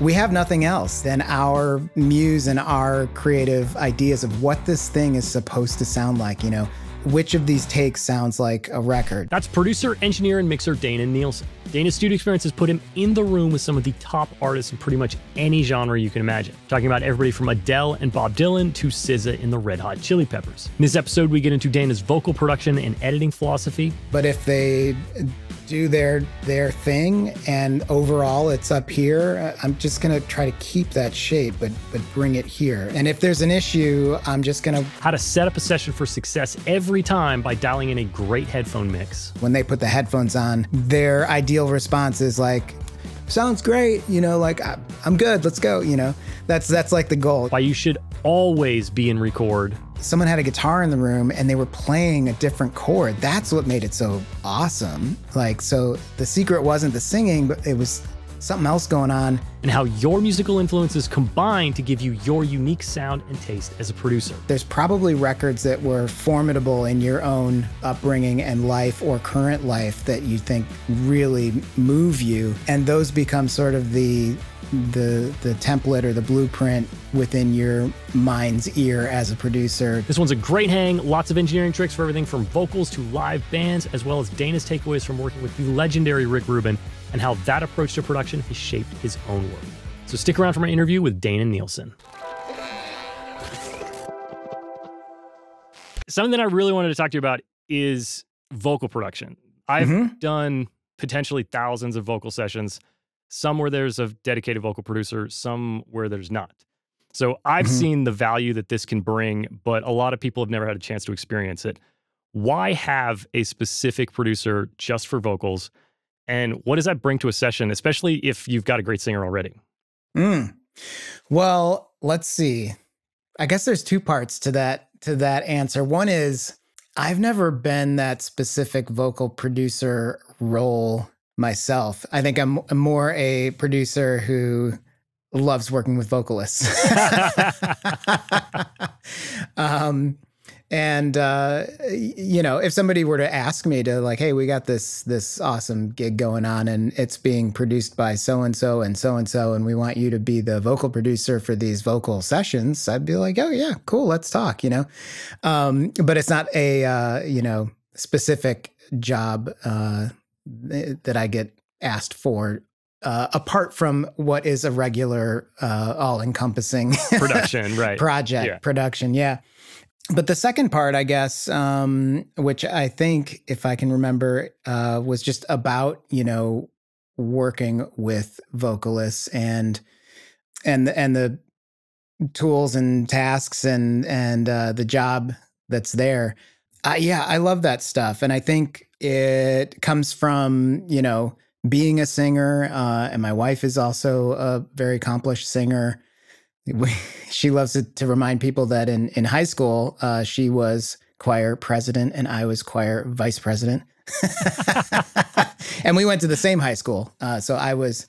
we have nothing else than our muse and our creative ideas of what this thing is supposed to sound like, you know which of these takes sounds like a record. That's producer, engineer, and mixer Dana Nielsen. Dana's studio experience has put him in the room with some of the top artists in pretty much any genre you can imagine. Talking about everybody from Adele and Bob Dylan to SZA in the Red Hot Chili Peppers. In this episode, we get into Dana's vocal production and editing philosophy. But if they do their their thing and overall it's up here. I'm just going to try to keep that shape but but bring it here. And if there's an issue i'm just going to how to set up a session for success every time by dialing in a great headphone mix. When they put the headphones on their ideal response is like sounds great you know like i'm good let's go you know? That's that's like the goal. Why you should always be in record. Someone had a guitar in the room and they were playing a different chord. That's what made it so awesome. Like, so the secret wasn't the singing, but it was something else going on. And how your musical influences combine to give you your unique sound and taste as a producer. There's probably records that were formidable in your own upbringing and life or current life that you think really move you. And those become sort of the the the template or the blueprint within your mind's ear as a producer. This one's a great hang, lots of engineering tricks for everything from vocals to live bands, as well as Dana's takeaways from working with the legendary Rick Rubin and how that approach to production has shaped his own work. So stick around for my interview with Dana Nielsen. Something that I really wanted to talk to you about is vocal production. I've mm-hmm. done potentially thousands of vocal sessions some where there's a dedicated vocal producer, some where there's not. So I've mm-hmm. seen the value that this can bring, but a lot of people have never had a chance to experience it. Why have a specific producer just for vocals? And what does that bring to a session, especially if you've got a great singer already? Mm. Well, let's see. I guess there's two parts to that to that answer. One is I've never been that specific vocal producer role myself. I think I'm, I'm more a producer who loves working with vocalists. um, and uh, you know, if somebody were to ask me to like, hey, we got this this awesome gig going on, and it's being produced by so and so and so and so, and we want you to be the vocal producer for these vocal sessions, I'd be like, oh yeah, cool, let's talk. You know, um, but it's not a uh, you know specific job uh, that I get asked for uh, apart from what is a regular, uh, all-encompassing production, right? project yeah. production, yeah. But the second part, I guess, um, which I think, if I can remember, uh, was just about you know working with vocalists and and and the tools and tasks and and uh, the job that's there. Yeah, I love that stuff, and I think it comes from, you know, being a singer. Uh, and my wife is also a very accomplished singer. she loves to, to remind people that in, in high school, uh, she was choir president and I was choir vice president. and we went to the same high school. Uh, so I was,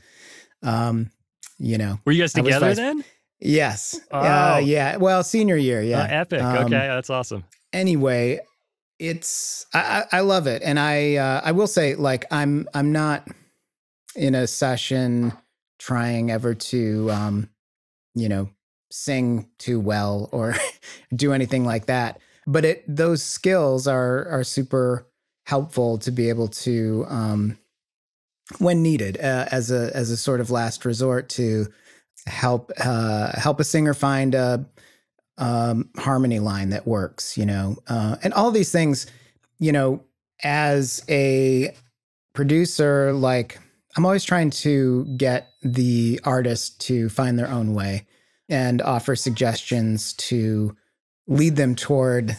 um, you know. Were you guys together vice- then? Yes. Oh. Uh, yeah. Well, senior year. Yeah. Uh, epic. Um, okay. That's awesome. Anyway, it's I, I love it, and I uh, I will say like I'm I'm not in a session trying ever to um, you know sing too well or do anything like that. But it those skills are are super helpful to be able to um, when needed uh, as a as a sort of last resort to help uh, help a singer find a um, harmony line that works, you know, uh, and all these things, you know, as a producer, like I'm always trying to get the artist to find their own way and offer suggestions to lead them toward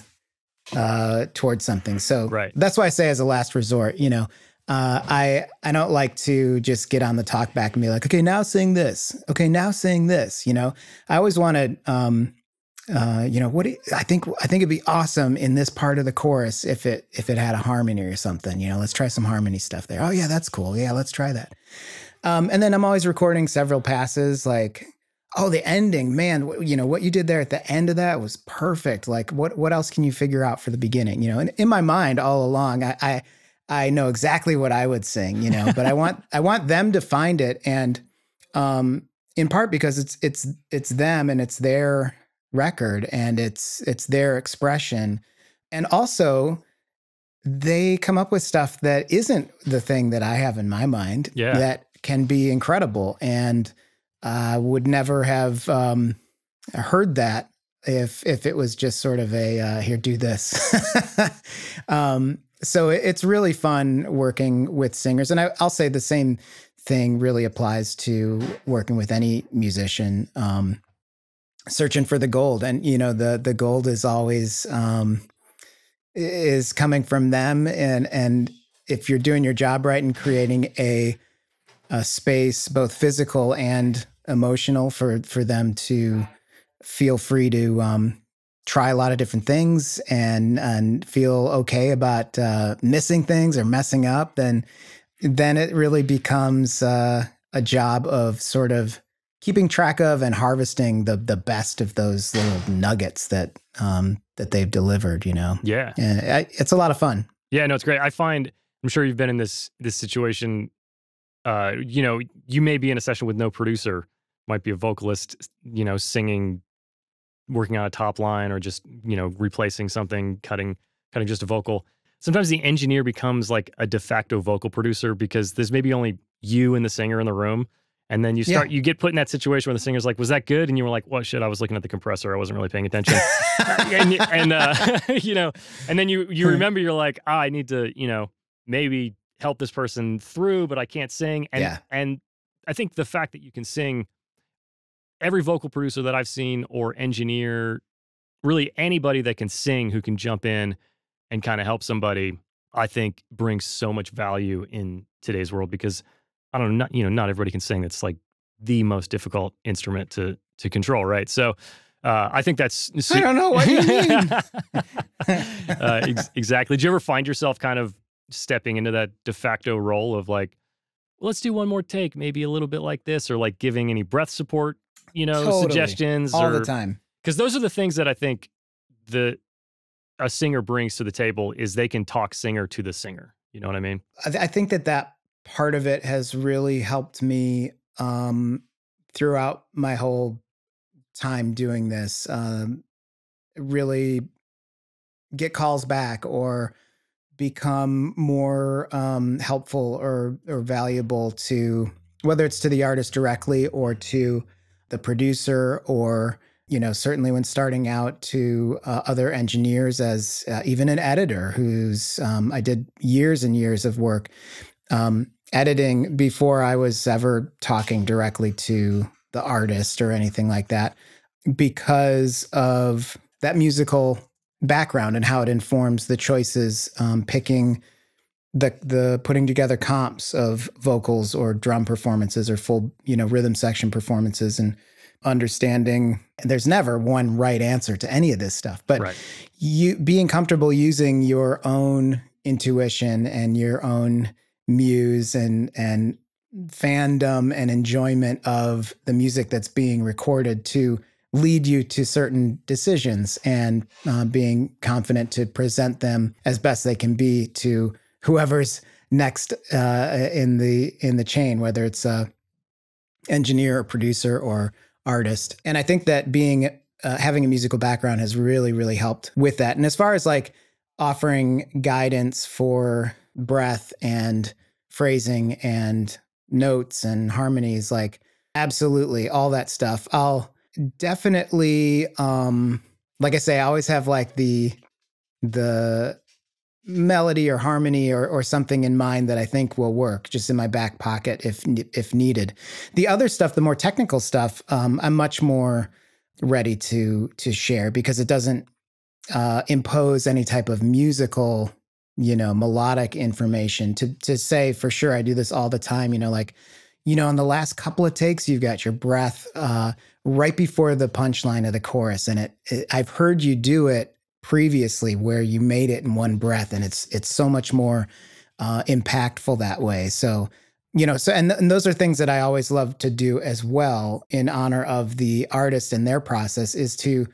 uh toward something. So right. that's why I say as a last resort, you know, uh, I I don't like to just get on the talk back and be like, okay, now sing this. Okay, now sing this. You know, I always want to um, uh, you know what you, I think I think it'd be awesome in this part of the chorus if it if it had a harmony or something. You know, let's try some harmony stuff there. Oh yeah, that's cool. Yeah, let's try that. Um, and then I'm always recording several passes. Like, oh, the ending, man. You know what you did there at the end of that was perfect. Like, what what else can you figure out for the beginning? You know, and in my mind all along, I I, I know exactly what I would sing. You know, but I want I want them to find it and um in part because it's it's it's them and it's their record and it's it's their expression and also they come up with stuff that isn't the thing that I have in my mind yeah. that can be incredible and I uh, would never have um, heard that if if it was just sort of a uh, here do this um, so it's really fun working with singers and I, will say the same thing really applies to working with any musician um, searching for the gold. And you know the the gold is always um, is coming from them. And and if you're doing your job right and creating a a space both physical and emotional for for them to feel free to um, try a lot of different things and and feel okay about uh, missing things or messing up, then then it really becomes uh, a job of sort of keeping track of and harvesting the the best of those little nuggets that um, that they've delivered. You know, yeah, and I, it's a lot of fun. Yeah, no, it's great. I find I'm sure you've been in this this situation. Uh, you know, you may be in a session with no producer, might be a vocalist, you know, singing working on a top line or just you know replacing something cutting cutting just a vocal sometimes the engineer becomes like a de facto vocal producer because there's maybe only you and the singer in the room and then you start yeah. you get put in that situation where the singer's like was that good? And you were like well shit i was looking at the compressor. I wasn't really paying attention. And, and uh, you know and then you you remember you're like oh, i need to you know maybe help this person through but i can't sing. And yeah. and i think the fact that you can sing every vocal producer that I've seen or engineer, really anybody that can sing who can jump in and kind of help somebody, I think brings so much value in today's world because I don't know, not, you know, not everybody can sing. It's like the most difficult instrument to to control, right? So uh, I think that's. I don't know what you mean. uh, ex- exactly. Did you ever find yourself kind of stepping into that de facto role of like, well, let's do one more take, maybe a little bit like this, or like giving any breath support you know, totally. suggestions all or, the time. Because those are the things that I think the a singer brings to the table is they can talk singer to the singer. You know what I mean? I, th- I think that that part of it has really helped me um, throughout my whole time doing this. Um, really get calls back or become more um, helpful or or valuable to whether it's to the artist directly or to the producer or you know certainly when starting out to uh, other engineers as uh, even an editor who's um, i did years and years of work um, editing before i was ever talking directly to the artist or anything like that because of that musical background and how it informs the choices um, picking the the putting together comps of vocals or drum performances or full you know rhythm section performances and understanding there's never one right answer to any of this stuff but right. you being comfortable using your own intuition and your own muse and and fandom and enjoyment of the music that's being recorded to lead you to certain decisions and uh, being confident to present them as best they can be to whoever's next uh, in the in the chain, whether it's a engineer or producer or artist. And I think that being uh, having a musical background has really really helped with that. And as far as like offering guidance for breath and phrasing and notes and harmonies, like absolutely all that stuff. I'll definitely um like I say, I always have like the the melody or harmony or, or something in mind that I think will work just in my back pocket if if needed. The other stuff, the more technical stuff, um, I'm much more ready to to share because it doesn't uh, impose any type of musical, you know, melodic information. To to say for sure, I do this all the time. You know, like you know, in the last couple of takes, you've got your breath uh, right before the punchline of the chorus, and it, it I've heard you do it previously where you made it in one breath and it's it's so much more uh, impactful that way so you know so and, and those are things that i always love to do as well in honor of the artist and their process is to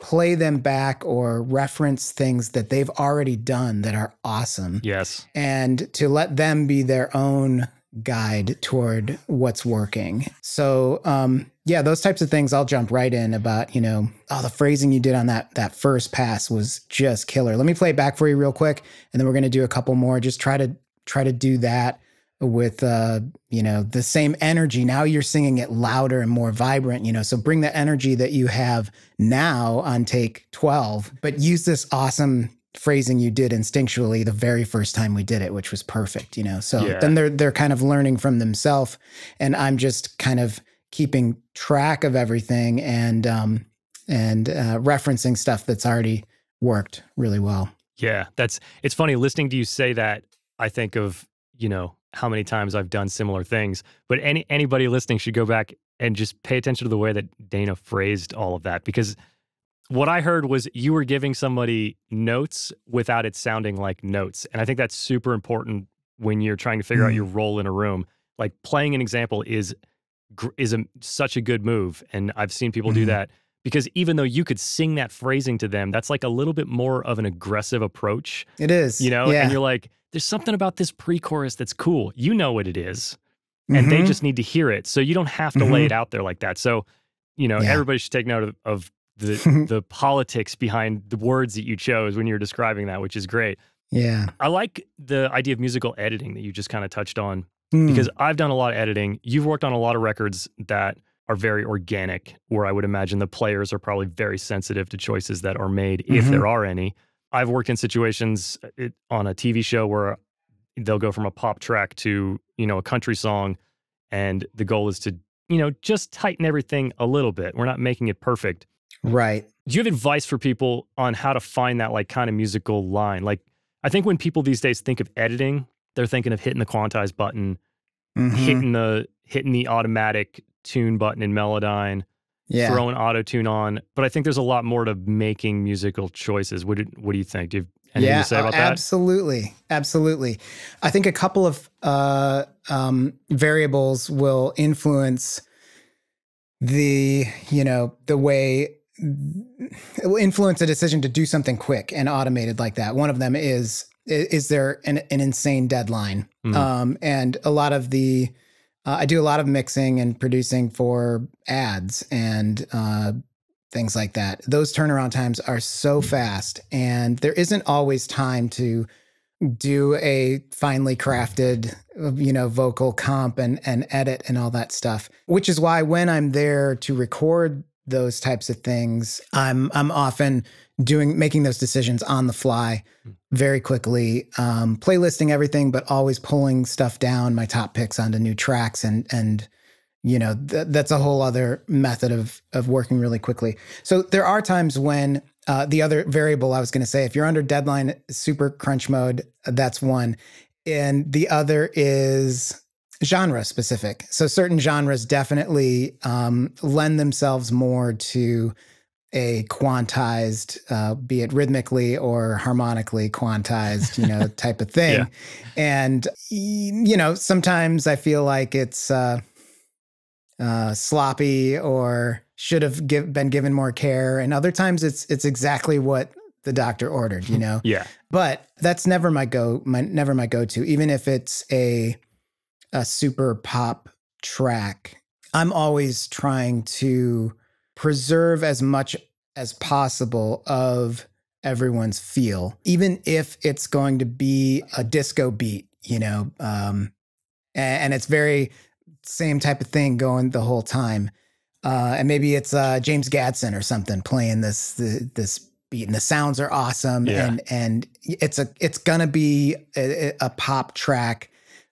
play them back or reference things that they've already done that are awesome yes and to let them be their own guide toward what's working. So, um, yeah, those types of things I'll jump right in about, you know, oh, the phrasing you did on that that first pass was just killer. Let me play it back for you real quick and then we're going to do a couple more. Just try to try to do that with uh you know the same energy now you're singing it louder and more vibrant you know so bring the energy that you have now on take 12 but use this awesome phrasing you did instinctually the very first time we did it which was perfect you know so yeah. then they're they're kind of learning from themselves and i'm just kind of keeping track of everything and um and uh, referencing stuff that's already worked really well yeah that's it's funny listening to you say that i think of you know how many times I've done similar things. But any anybody listening should go back and just pay attention to the way that Dana phrased all of that because what I heard was you were giving somebody notes without it sounding like notes. And I think that's super important when you're trying to figure mm. out your role in a room. Like playing an example is is a, such a good move and I've seen people mm. do mm-hmm. that because even though you could sing that phrasing to them, that's like a little bit more of an aggressive approach. It is. You know, yeah. and you're like there's something about this pre-chorus that's cool. You know what it is, and mm-hmm. they just need to hear it. So you don't have to mm-hmm. lay it out there like that. So, you know, yeah. everybody should take note of, of the the politics behind the words that you chose when you're describing that, which is great. Yeah. I like the idea of musical editing that you just kind of touched on mm. because I've done a lot of editing. You've worked on a lot of records that are very organic, where I would imagine the players are probably very sensitive to choices that are made, mm-hmm. if there are any. I've worked in situations uh, it, on a TV show where they'll go from a pop track to, you know, a country song. And the goal is to, you know, just tighten everything a little bit. We're not making it perfect. Right. Do you have advice for people on how to find that like kind of musical line? Like, I think when people these days think of editing, they're thinking of hitting the quantize button, mm-hmm. hitting the hitting the automatic tune button in Melodyne, yeah. throwing auto tune on. But I think there's a lot more to making musical choices. What do, what do you think? Do you have anything yeah, to say about that? Absolutely. Absolutely. I think a couple of uh, um, variables will influence the, you know, the way it will influence a decision to do something quick and automated like that. One of them is is there an, an insane deadline? Mm-hmm. Um, and a lot of the uh, I do a lot of mixing and producing for ads and uh, things like that. Those turnaround times are so fast, and there isn't always time to do a finely crafted you know vocal comp and and edit and all that stuff which is why when i'm there to record those types of things. I'm i'm often doing making those decisions on the fly hmm. very quickly um, playlisting everything but always pulling stuff down my top picks onto new tracks and and you know th- that's a whole other method of of working really quickly. So there are times when uh, the other variable i was going to say if you're under deadline super crunch mode that's one. And the other is genre specific so certain genres definitely um, lend themselves more to a quantized, uh, be it rhythmically or harmonically quantized, you know, type of thing. Yeah. And, you know, sometimes I feel like it's uh, uh, sloppy or should have give, been given more care. And other times it's, it's exactly what the doctor ordered, you know? yeah. But that's never my go, my, never my go-to, even if it's a, a super pop track. I'm always trying to preserve as much as possible of everyone's feel, even if it's going to be a disco beat, you know, um, and, and, it's very same type of thing going the whole time. Uh, and maybe it's uh, James Gadson or something playing this the, this beat, and the sounds are awesome, yeah. and and it's a it's gonna be a, a pop track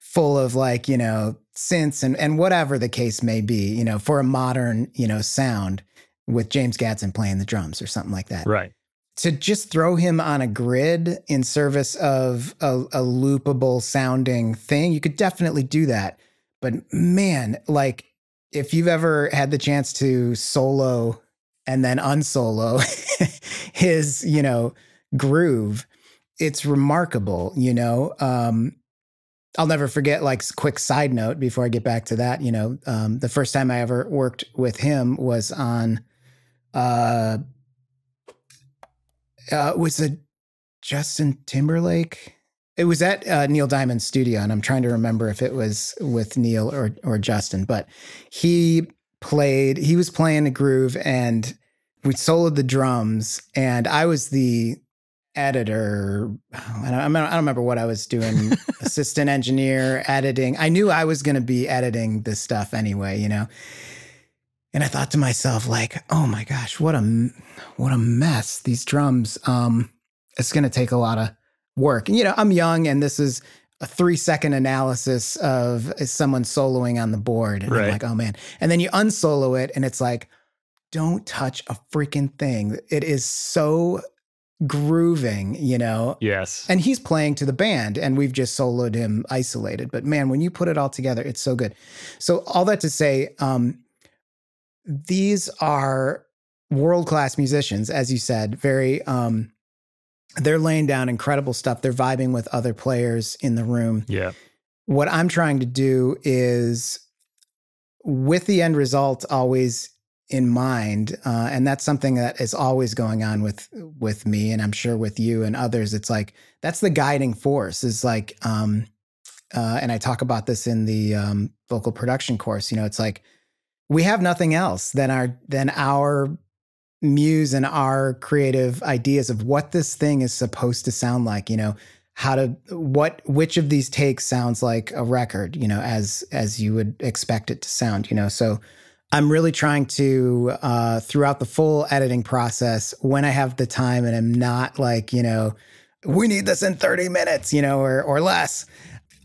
full of like you know synths and and whatever the case may be, you know, for a modern you know sound with James Gadson playing the drums or something like that. Right. To just throw him on a grid in service of a, a loopable sounding thing, you could definitely do that. But man, like if you've ever had the chance to solo and then unsolo his, you know, groove, it's remarkable, you know. Um, I'll never forget, like, quick side note before I get back to that, you know, um, the first time I ever worked with him was on uh, uh was it Justin Timberlake it was at uh, Neil Diamond's studio, and I'm trying to remember if it was with Neil or or Justin, but he played. He was playing a groove, and we soloed the drums, and I was the editor. I don't, I don't remember what I was doing. assistant engineer, editing. I knew I was going to be editing this stuff anyway, you know. And I thought to myself, like, oh my gosh, what a what a mess these drums. Um, it's going to take a lot of work. And, you know, I'm young and this is a three second analysis of someone soloing on the board. And right. I'm like, oh man. And then you unsolo it and it's like, don't touch a freaking thing. It is so grooving, you know? Yes. And he's playing to the band and we've just soloed him isolated. But man, when you put it all together, it's so good. So, all that to say, um, these are world class musicians, as you said, very um, they're laying down incredible stuff. They're vibing with other players in the room. Yeah. What I'm trying to do is, with the end result always in mind, uh, and that's something that is always going on with with me, and I'm sure with you and others. It's like that's the guiding force. Is like, um, uh, and I talk about this in the um, vocal production course. You know, it's like we have nothing else than our than our muse and our creative ideas of what this thing is supposed to sound like you know how to what which of these takes sounds like a record you know as as you would expect it to sound you know so i'm really trying to uh throughout the full editing process when i have the time and i'm not like you know we need this in 30 minutes you know or or less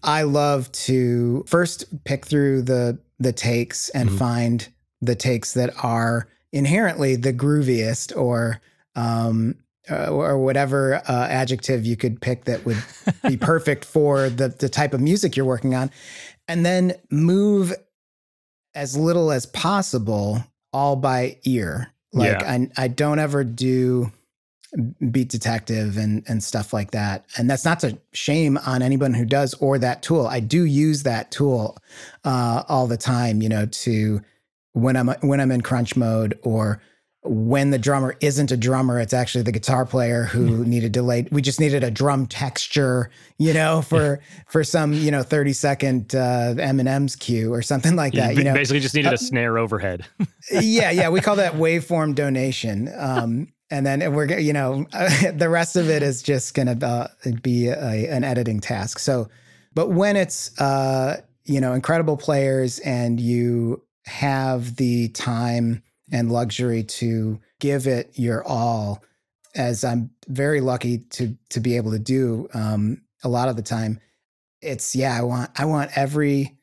i love to first pick through the the takes and mm-hmm. find the takes that are inherently the grooviest or um, uh, or whatever uh, adjective you could pick that would be perfect for the the type of music you're working on, and then move as little as possible, all by ear. Like yeah. I I don't ever do beat detective and and stuff like that and that's not to shame on anyone who does or that tool i do use that tool uh, all the time you know to when I'm when I'm in crunch mode or when the drummer isn't a drummer, it's actually the guitar player who hmm. needed delayed. We just needed a drum texture, you know, for for some you know thirty second uh, Eminem's cue or something like that. You know, basically just needed uh, a snare overhead. yeah, yeah, we call that waveform donation. Um, and then we're you know uh, the rest of it is just going to uh, be a, an editing task. So, but when it's uh, you know incredible players and you have the time and luxury to give it your all, as I'm very lucky to to be able to do um, a lot of the time. It's yeah, I want I want every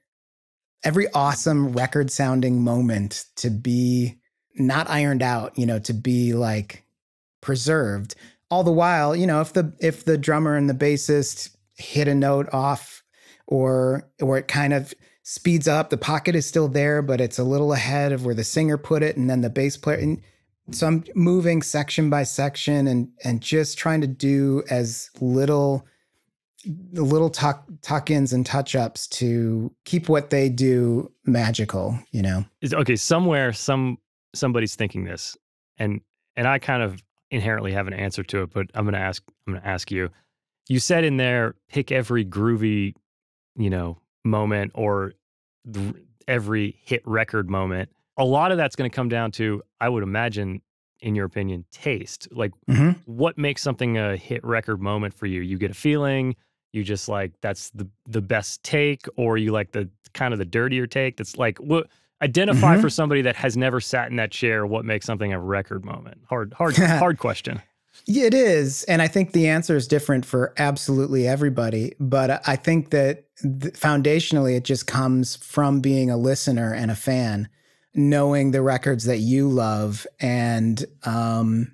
every awesome record sounding moment to be not ironed out, you know, to be like preserved. All the while, you know, if the if the drummer and the bassist hit a note off or or it kind of speeds up. The pocket is still there, but it's a little ahead of where the singer put it, and then the bass player. And so I'm moving section by section and and just trying to do as little the little tuck tuck ins and touch ups to keep what they do magical. You know. Okay, somewhere some somebody's thinking this, and and I kind of inherently have an answer to it, but I'm gonna ask I'm gonna ask you. You said in there, pick every groovy, you know, moment or the, every hit record moment. A lot of that's going to come down to, I would imagine, in your opinion, taste. Like, mm-hmm. what makes something a hit record moment for you? You get a feeling, you just like that's the the best take, or you like the kind of the dirtier take. That's like what identify mm-hmm. for somebody that has never sat in that chair. What makes something a record moment? Hard, hard, hard question. It is. And I think the answer is different for absolutely everybody. But I think that foundationally, it just comes from being a listener and a fan, knowing the records that you love and um,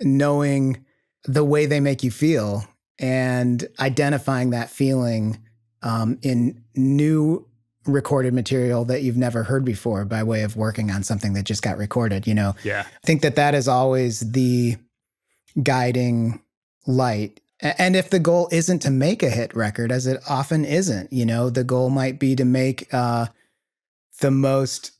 knowing the way they make you feel and identifying that feeling um, in new recorded material that you've never heard before by way of working on something that just got recorded you know yeah i think that that is always the guiding light. And if the goal isn't to make a hit record, as it often isn't, you know, the goal might be to make uh, the most,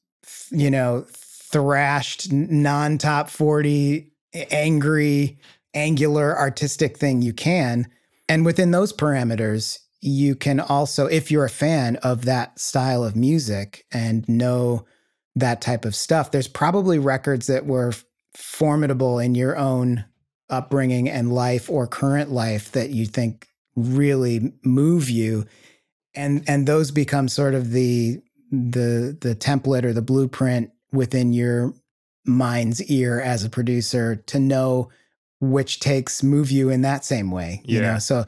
you know, thrashed, non top 40, angry, angular, artistic thing you can. And within those parameters, you can also, if you're a fan of that style of music and know that type of stuff, there's probably records that were formidable in your own upbringing and life or current life that you think really move you. And and those become sort of the the the template or the blueprint within your mind's ear as a producer to know which takes move you in that same way you know? So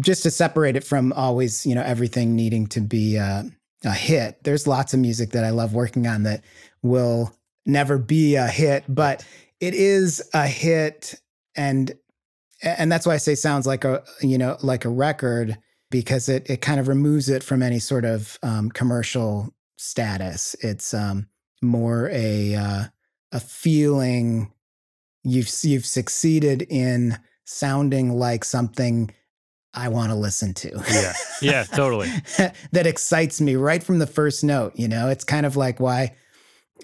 just to separate it from always you know everything needing to be a, a hit there's lots of music that i love working on that will never be a hit but it is a hit and and that's why i say sounds like a you know like a record because it it kind of removes it from any sort of um, commercial status it's um, more a uh, a feeling you've you've succeeded in sounding like something I want to listen to. yeah. Yeah, totally. that excites me right from the first note, you know. It's kind of like why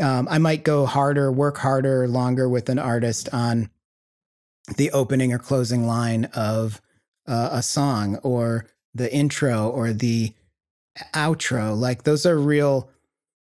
um, I might go harder, work harder, longer with an artist on the opening or closing line of uh, a song or the intro or the outro. Like those are real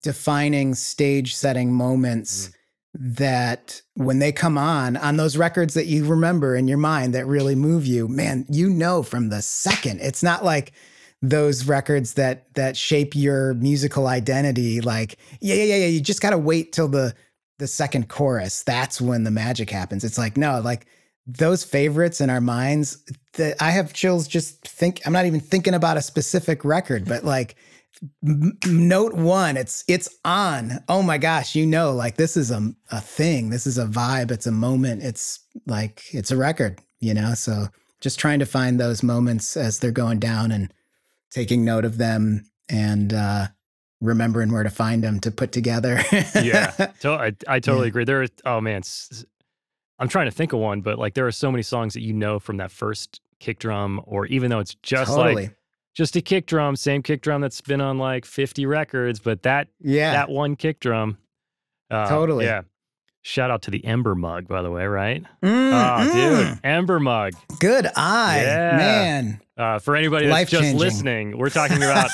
defining stage setting moments mm that when they come on on those records that you remember in your mind that really move you man you know from the second. It's not like those records that that shape your musical identity like yeah yeah yeah, yeah you just got to wait till the the second chorus. That's when the magic happens. It's like no like those favorites in our minds that I have chills just think I'm not even thinking about a specific record but like note one it's it's on. Oh my gosh you know like this is a, a thing. This is a vibe. It's a moment. It's like it's a record you know? So just trying to find those moments as they're going down and taking note of them and uh remembering where to find them to put together. Yeah. To- I, I totally yeah. agree. There are oh man i'm trying to think of one but like there are so many songs that you know from that first kick drum or even though it's just totally. like just a kick drum, same kick drum that's been on like 50 records, but that yeah, that one kick drum. Uh, totally. Yeah. Shout out to the Ember mug, by the way, right? Mm, oh, dude, Ember mug. Good eye, yeah. man. Uh, for anybody that's just listening, we're talking about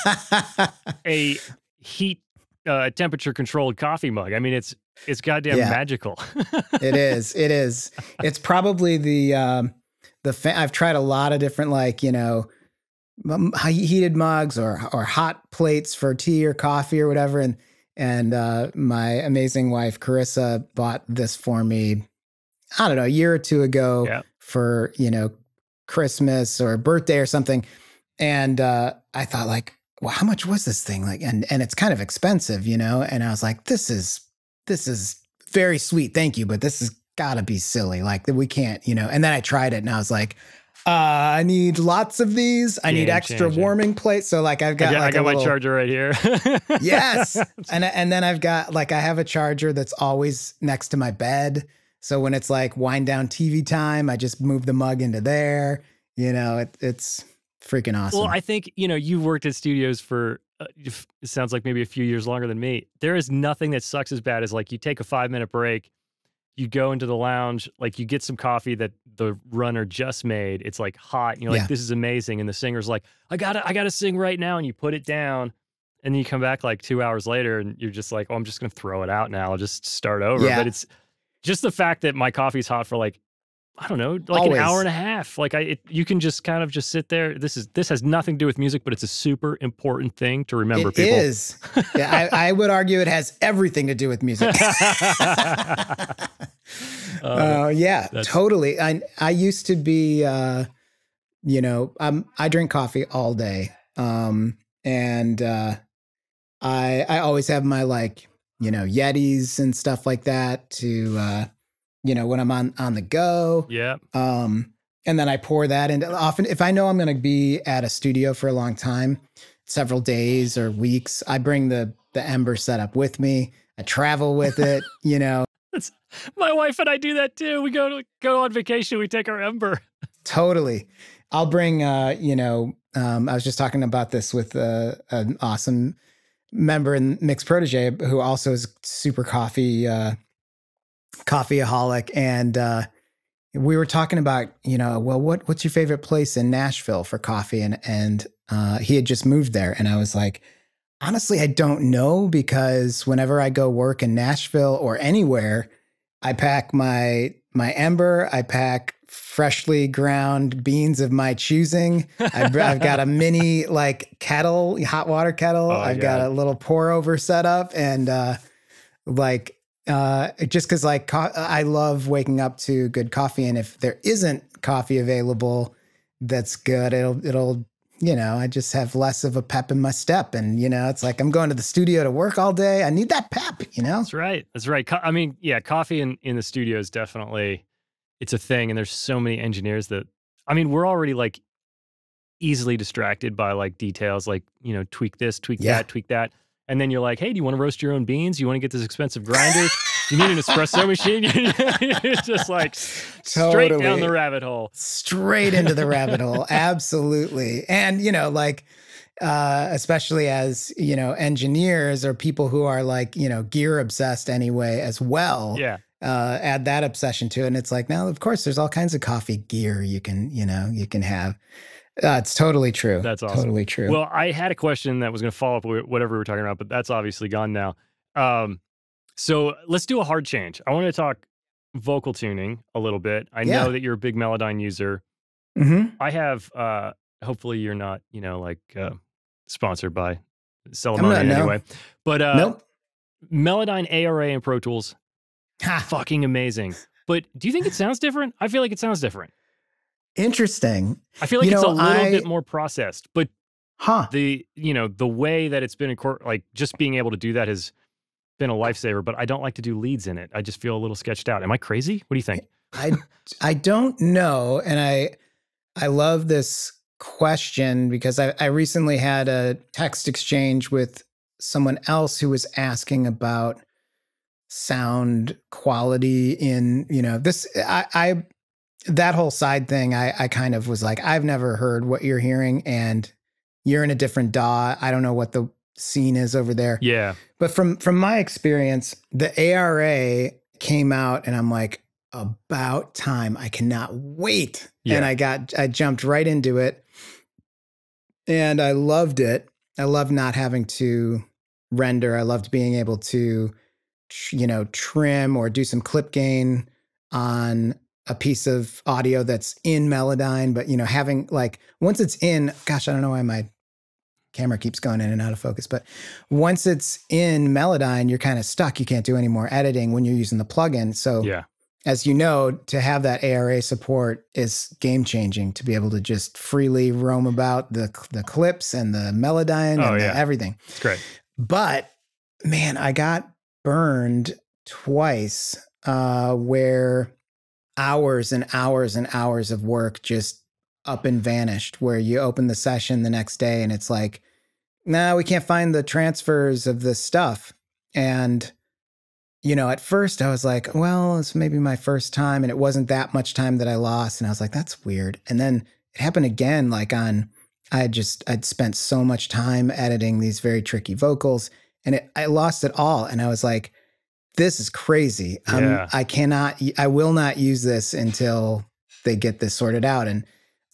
a heat uh, temperature controlled coffee mug. I mean, it's it's goddamn yeah. magical. it is. It is. It's probably the um, the fa- I've tried a lot of different like you know heated mugs or or hot plates for tea or coffee or whatever. And and uh, my amazing wife Carissa bought this for me. I don't know, a year or two ago yeah. for you know Christmas or birthday or something. And uh, I thought like, well, how much was this thing? Like, and and it's kind of expensive, you know. And I was like, this is this is very sweet, thank you, but this has got to be silly. Like we can't, you know. And then I tried it, and I was like, uh, I need lots of these. I Game need extra changer. warming plates. So like I've got, I got, like I got little, my charger right here. yes, and and then I've got like I have a charger that's always next to my bed. So when it's like wind down TV time, I just move the mug into there. You know, it, it's freaking awesome. Well, I think you know you've worked at studios for uh, it sounds like maybe a few years longer than me. There is nothing that sucks as bad as like you take a five minute break you go into the lounge, like you get some coffee that the runner just made. It's like hot, and you're like, yeah. "This is amazing." And the singer's like, "I gotta, I gotta sing right now," and you put it down, and then you come back like two hours later, and you're just like, "Oh, I'm just gonna throw it out now. I'll just start over." Yeah. But it's just the fact that my coffee's hot for like I don't know, like Always. an hour and a half. Like I, it, you can just kind of just sit there. This is this has nothing to do with music, but it's a super important thing to remember. It people. is. yeah, I, I, would argue it has everything to do with music. uh, yeah, totally. I I used to be, uh, you know, um, I drink coffee all day, um, and uh, I I always have my like you know Yetis and stuff like that to uh, you know, when I'm on on the go. Yeah. Um, and then I pour that into often if I know I'm going to be at a studio for a long time, several days or weeks, I bring the the Ember setup with me. I travel with it, you know. That's, my wife and I do that too. We go to go on vacation, we take our Ember. Totally. I'll bring uh, you know, um, I was just talking about this with uh, an awesome member in Mix Protege who also is super coffee uh coffeeaholic and uh we were talking about, you know, well, what what's your favorite place in Nashville for coffee? And and uh, he had just moved there, and I was like, honestly, I don't know because whenever I go work in Nashville or anywhere, I pack my my ember, I pack freshly ground beans of my choosing. I've, I've got a mini like kettle, hot water kettle. Oh, I've got a little pour over setup, and uh, like uh, just because like co- I love waking up to good coffee, and if there isn't coffee available that's good, it'll it'll you know I just have less of a pep in my step, and you know it's like I'm going to the studio to work all day. I need that pep, you know. That's right. That's right. Co- I mean, yeah, coffee in in the studio is definitely it's a thing, and there's so many engineers that I mean we're already like easily distracted by like details, like you know tweak this, tweak yeah. that, tweak that and then you're like, hey, do you want to roast your own beans? You want to get this expensive grinder? you need an espresso machine? You're just like straight totally. down the rabbit hole. Straight into the rabbit hole. Absolutely. And, you know, like, uh, especially as, you know, engineers or people who are like, you know, gear obsessed anyway, as well. Yeah. Uh, add that obsession to it. And it's like, now, of course, there's all kinds of coffee gear you can, you know, you can have. That's totally true. That's awesome. Totally true. Well, I had a question that was going to follow up with whatever we were talking about, but that's obviously gone now. Um, so let's do a hard change. I want to talk vocal tuning a little bit. I yeah. know that you're a big Melodyne user. Mm-hmm. I have. Uh, hopefully, you're not. You know, like uh, sponsored by Celemony anyway. No. But uh, nope. Melodyne ARA and Pro Tools, fucking amazing. But do you think it sounds different? I feel like it sounds different. Interesting. I feel like you it's know, a little I, bit more processed, but huh. the you know the way that it's been like just being able to do that has been a lifesaver. But I don't like to do leads in it. I just feel a little sketched out. Am I crazy? What do you think? I I don't know, and I I love this question because I, I recently had a text exchange with someone else who was asking about sound quality in you know this I, I that whole side thing, I, I kind of was like, I've never heard what you're hearing, and you're in a different DAW. I don't know what the scene is over there. Yeah. But from from my experience, the ARA came out, and I'm like, about time. I cannot wait. Yeah. And I got I jumped right into it, and I loved it. I loved not having to render. I loved being able to, you know, trim or do some clip gain on a piece of audio that's in Melodyne, but you know, having like once it's in, gosh, I don't know why my camera keeps going in and out of focus, but once it's in Melodyne, you're kind of stuck. You can't do any more editing when you're using the plugin. So yeah. As you know, to have that ARA support is game changing to be able to just freely roam about the the clips and the Melodyne oh, and yeah. the everything. It's great. But man, I got burned twice uh, where hours and hours and hours of work just up and vanished where you open the session the next day and it's like nah we can't find the transfers of this stuff. And you know at first i was like well it's maybe my first time and it wasn't that much time that i lost and i was like that's weird. And then it happened again like on i had just i'd spent so much time editing these very tricky vocals and it, i lost it all and i was like this is crazy. Um, yeah. I cannot, I will not use this until they get this sorted out. And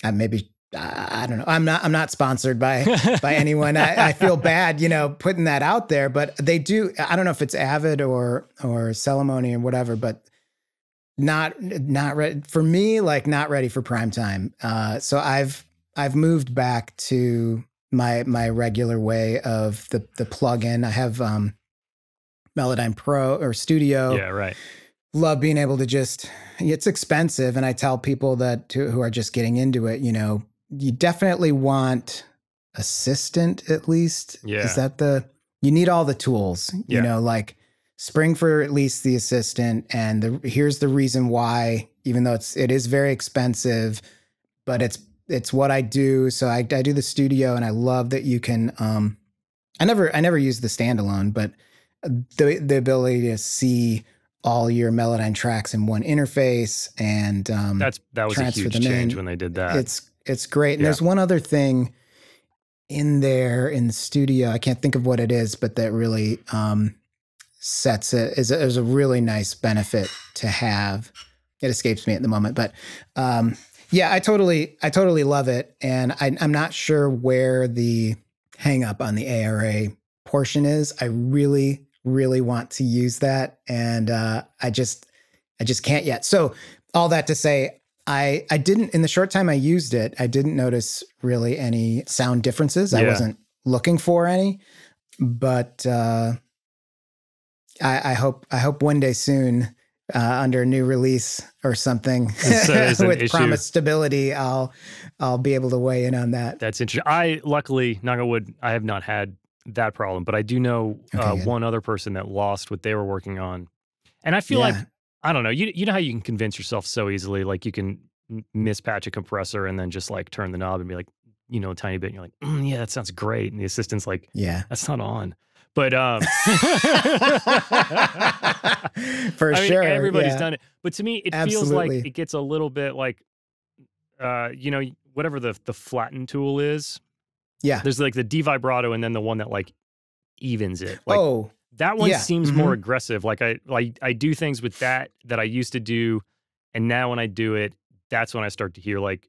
I maybe, I don't know. I'm not, I'm not sponsored by, by anyone. I, I, feel bad, you know, putting that out there, but they do, I don't know if it's Avid or, or Celemony or whatever, but not, not ready for me, like not ready for prime time. Uh, so I've, I've moved back to my, my regular way of the, the plugin. I have, um, Melodyne Pro or Studio. Yeah, right. Love being able to just, it's expensive. And I tell people that who are just getting into it, you know, you definitely want assistant at least. Yeah. Is that the, you need all the tools, you yeah. know, like spring for at least the assistant. And the, here's the reason why, even though it's, it is very expensive, but it's, it's what I do. So I, I do the studio and I love that you can, um, I never, I never use the standalone, but the the ability to see all your Melodyne tracks in one interface and um, that's that was a huge change in. when they did that. It's it's great. And yeah. there's one other thing in there in the studio. I can't think of what it is, but that really um, sets it is a, is a really nice benefit to have. it escapes me at the moment. But um, yeah, I totally, I totally love it, and I, I'm not sure where the hang up on the ARA portion is. I really, really want to use that, and uh, I just, I just can't yet. So all that to say, I I didn't in the short time I used it, I didn't notice really any sound differences. Yeah. I wasn't looking for any, but uh, I, I hope I hope one day soon uh, under a new release or something with promised stability, I'll I'll be able to weigh in on that. That's interesting. I luckily, knock on wood, I have not had that problem, but I do know okay, uh, one other person that lost what they were working on, and I feel yeah. like I don't know. You you know how you can convince yourself so easily, like you can mispatch a compressor and then just like turn the knob and be like, you know, a tiny bit. And you're like, mm, yeah, that sounds great. And the assistant's like, yeah, that's not on. But um, for I sure, everybody's yeah. done it. But to me, it Absolutely. feels like it gets a little bit like, uh, you know, whatever the the flatten tool is. Yeah, there's like the D vibrato and then the one that like evens it. Like, oh, that one yeah. seems mm-hmm. more aggressive. Like I like I do things with that that I used to do, and now when I do it, that's when I start to hear like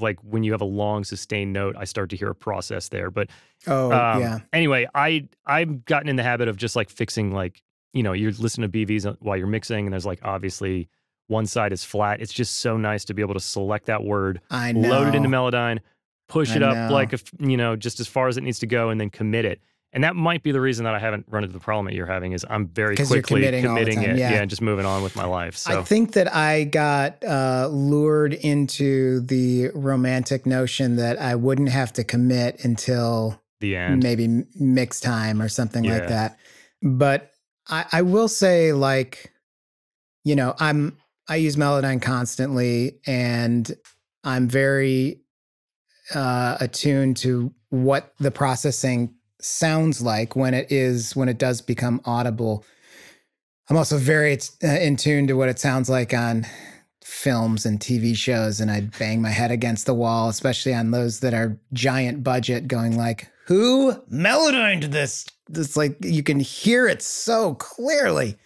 like when you have a long sustained note, I start to hear a process there. But oh um, yeah. Anyway, I I've gotten in the habit of just like fixing like you know you're listening to BVs while you're mixing, and there's like obviously one side is flat. It's just so nice to be able to select that word, I know. load it into Melodyne, push I it up know. like a, you know just as far as it needs to go, and then commit it. And that might be the reason that I haven't run into the problem that you're having is I'm very quickly committing, committing it, yeah. yeah, and just moving on with my life. So I think that I got uh, lured into the romantic notion that I wouldn't have to commit until the end, maybe mix time or something yeah. like that. But I, I will say, like, you know, I'm I use Melodyne constantly, and I'm very uh, attuned to what the processing sounds like when it is when it does become audible. I'm also very uh, in tune to what it sounds like on films and TV shows, and I'd bang my head against the wall, especially on those that are giant budget, going like, "Who melodined this?" It's like you can hear it so clearly.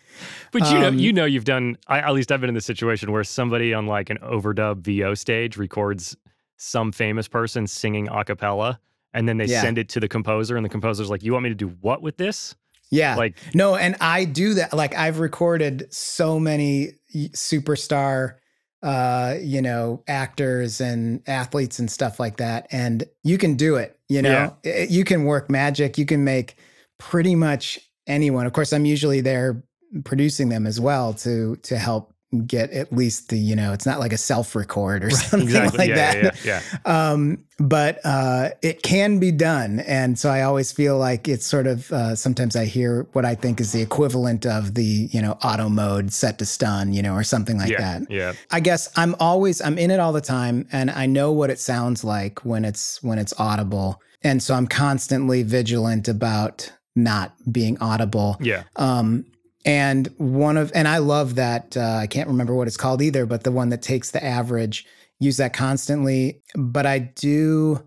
But you know, um, you know, you've done. I, at least I've been in the situation where somebody on like an overdub VO stage records some famous person singing a cappella and then they yeah. send it to the composer and the composer's like you want me to do what with this yeah like no and i do that like i've recorded so many superstar uh you know actors and athletes and stuff like that and you can do it you know yeah. you can work magic you can make pretty much anyone of course i'm usually there producing them as well to to help get at least the you know it's not like a self record or right, something exactly. like yeah, that. yeah, yeah, um, but uh, it can be done. And so i always feel like it's sort of uh, sometimes i hear what i think is the equivalent of the you know auto mode set to stun you know or something like yeah, that. yeah. I guess i'm always i'm in it all the time and i know what it sounds like when it's when it's audible. And so i'm constantly vigilant about not being audible. Yeah. Um and one of and I love that uh, I can't remember what it's called either, but the one that takes the average, use that constantly. But I do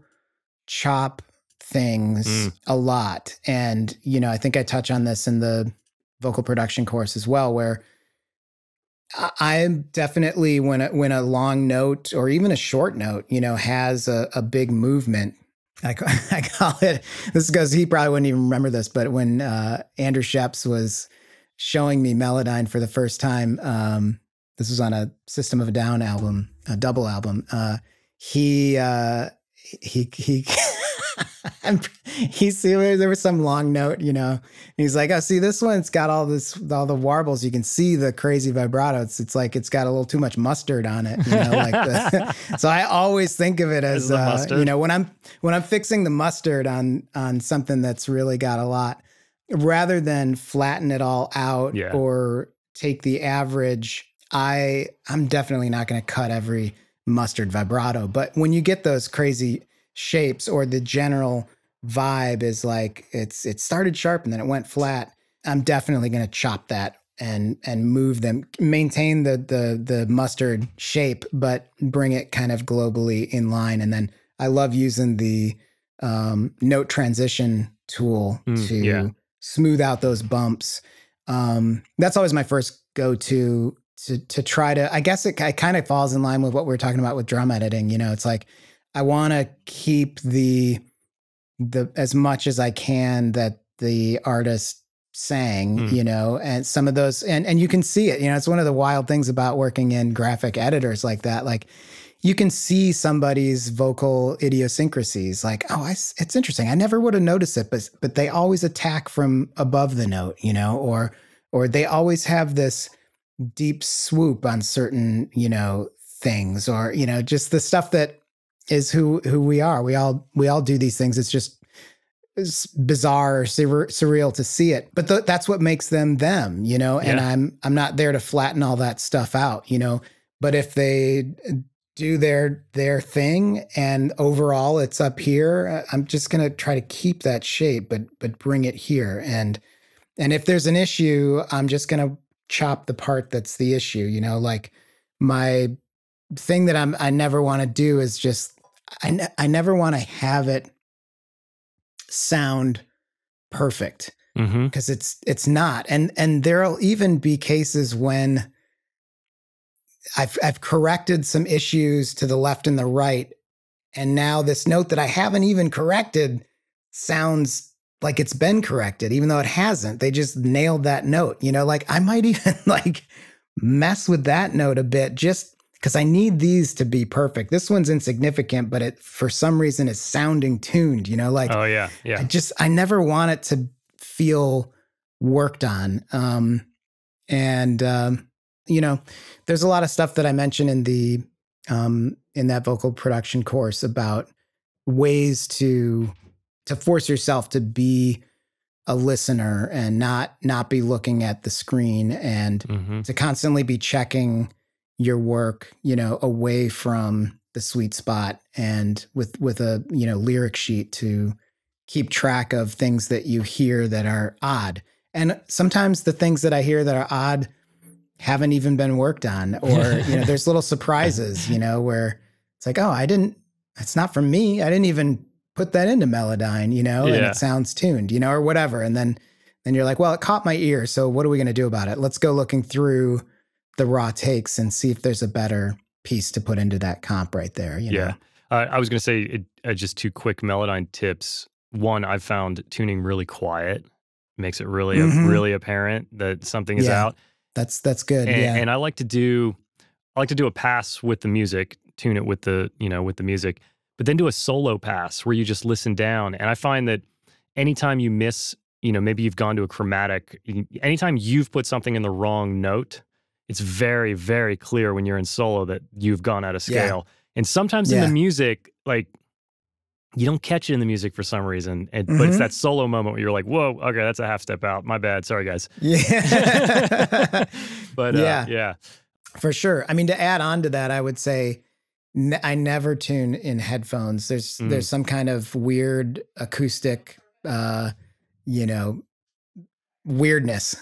chop things mm. a lot, and you know I think I touch on this in the vocal production course as well, where I'm definitely when a, when a long note or even a short note, you know, has a, a big movement. I, I call it. This goes. He probably wouldn't even remember this, but when uh, Andrew Scheps was showing me Melodyne for the first time. Um, this was on a System of a Down album, a double album. Uh, he uh, he he he see there was some long note, you know. he's like, "Oh, see, this one's got all this, all the warbles. You can see the crazy vibrato. It's, it's like it's got a little too much mustard on it, you know." like the, so, I always think of it as, uh, you know, when I'm when I'm fixing the mustard on on something that's really got a lot rather than flatten it all out yeah. or take the average, I I'm definitely not going to cut every mustard vibrato, but when you get those crazy shapes or the general vibe is like it's it started sharp and then it went flat, I'm definitely going to chop that and and move them maintain the the the mustard shape but bring it kind of globally in line and then I love using the um, note transition tool mm, to yeah smooth out those bumps. Um, that's always my first go to to to try to. I guess it, it kind of falls in line with what we are talking about with drum editing. You know, it's like I want to keep the the as much as I can that the artist sang, mm. you know, and some of those and and you can see it. You know, it's one of the wild things about working in graphic editors like that. Like you can see somebody's vocal idiosyncrasies like oh I, it's interesting. I never would have noticed it but but they always attack from above the note you know or or they always have this deep swoop on certain you know things or you know just the stuff that is who who we are. We all we all do these things. It's just it's bizarre or sur- surreal to see it but th- that's what makes them them you know and yeah. i'm i'm not there to flatten all that stuff out you know but if they do their their thing. And overall it's up here. I'm just going to try to keep that shape but but bring it here. And and if there's an issue i'm just going to chop the part that's the issue you know like my thing that i'm i never want to do is just i, ne- I never want to have it sound perfect because mm-hmm. it's it's not. And and there'll even be cases when I've I've corrected some issues to the left and the right, and now this note that I haven't even corrected sounds like it's been corrected, even though it hasn't. They just nailed that note. You know, like I might even like mess with that note a bit just because I need these to be perfect. This one's insignificant, but it for some reason is sounding tuned. You know, like oh yeah, yeah. I just I never want it to feel worked on. Um, and um, you know, there's a lot of stuff that I mentioned in the um, in that vocal production course about ways to to force yourself to be a listener and not not be looking at the screen and mm-hmm. to constantly be checking your work, you know, away from the sweet spot and with with a, you know, lyric sheet to keep track of things that you hear that are odd. And sometimes the things that I hear that are odd haven't even been worked on or you know there's little surprises you know where it's like oh i didn't it's not from me. I didn't even put that into melodyne you know yeah. and it sounds tuned you know or whatever. And then then you're like well it caught my ear so what are we going to do about it? Let's go looking through the raw takes and see if there's a better piece to put into that comp right there you yeah. uh, i was going to say it, uh, just two quick melodyne tips. One i've found tuning really quiet makes it really mm-hmm. really apparent that something is yeah. out that's that's good. And, yeah. And I like to do I like to do a pass with the music, tune it with the, you know, with the music, but then do a solo pass where you just listen down. And I find that anytime you miss, you know, maybe you've gone to a chromatic, anytime you've put something in the wrong note, it's very, very clear when you're in solo that you've gone out of scale. Yeah. And sometimes yeah. in the music, like you don't catch it in the music for some reason. And, mm-hmm. But it's mm-hmm. that solo moment where you're like, whoa, okay, that's a half step out. My bad. Sorry, guys. Yeah. but yeah. Uh, yeah. For sure. I mean, to add on to that, I would say I never tune in headphones. There's mm. there's some kind of weird acoustic, uh, you know, weirdness.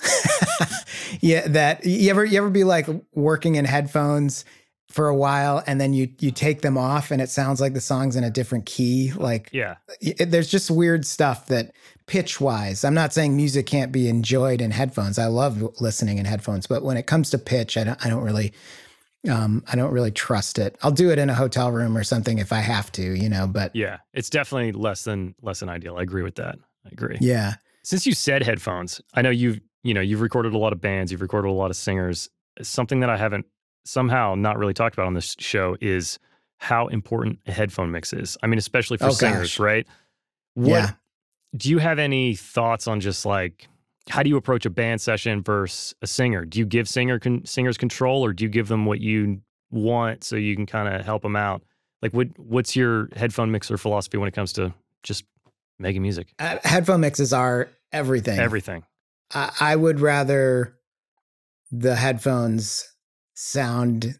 yeah, that you ever you ever be like working in headphones for a while and then you you take them off and it sounds like the song's in a different key like yeah. it, there's just weird stuff that pitch wise i'm not saying music can't be enjoyed in headphones i love listening in headphones but when it comes to pitch i don't i don't really um i don't really trust it. I'll do it in a hotel room or something if i have to you know but yeah it's definitely less than less than ideal i agree with that i agree. Yeah. Since you said headphones i know you've you know you've recorded a lot of bands you've recorded a lot of singers something that i haven't somehow not really talked about on this show is how important a headphone mix is. I mean, especially for oh, singers, gosh. right? What, yeah. Do you have any thoughts on just like how do you approach a band session versus a singer? Do you give singer con- singers control, or do you give them what you want so you can kind of help them out? Like, what what's your headphone mixer philosophy when it comes to just making music? Uh, headphone mixes are everything. Everything. I, I would rather the headphones sound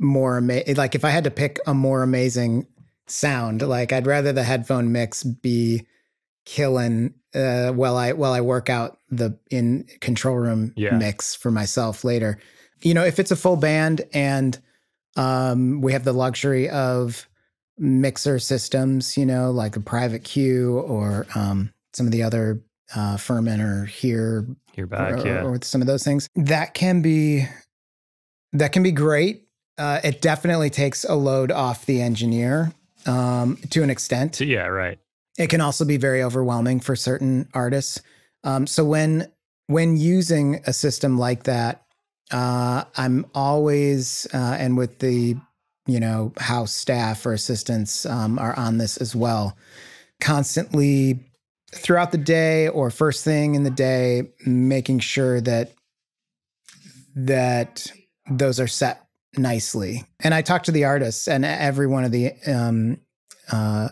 more amazing. Like if I had to pick a more amazing sound, like I'd rather the headphone mix be killing uh, while I while I work out the in control room yeah. mix for myself later. You know, if it's a full band and um, we have the luxury of mixer systems, you know, like a private queue or um, some of the other uh, Furman or here, Hear Back, or, yeah, or some of those things that can be that can be great. Uh, it definitely takes a load off the engineer um, to an extent. Yeah, right. It can also be very overwhelming for certain artists. Um, so when when using a system like that, uh, I'm always uh, and with the you know house staff or assistants um, are on this as well, constantly throughout the day or first thing in the day, making sure that that those are set nicely. And I talk to the artists and every one of the um, uh,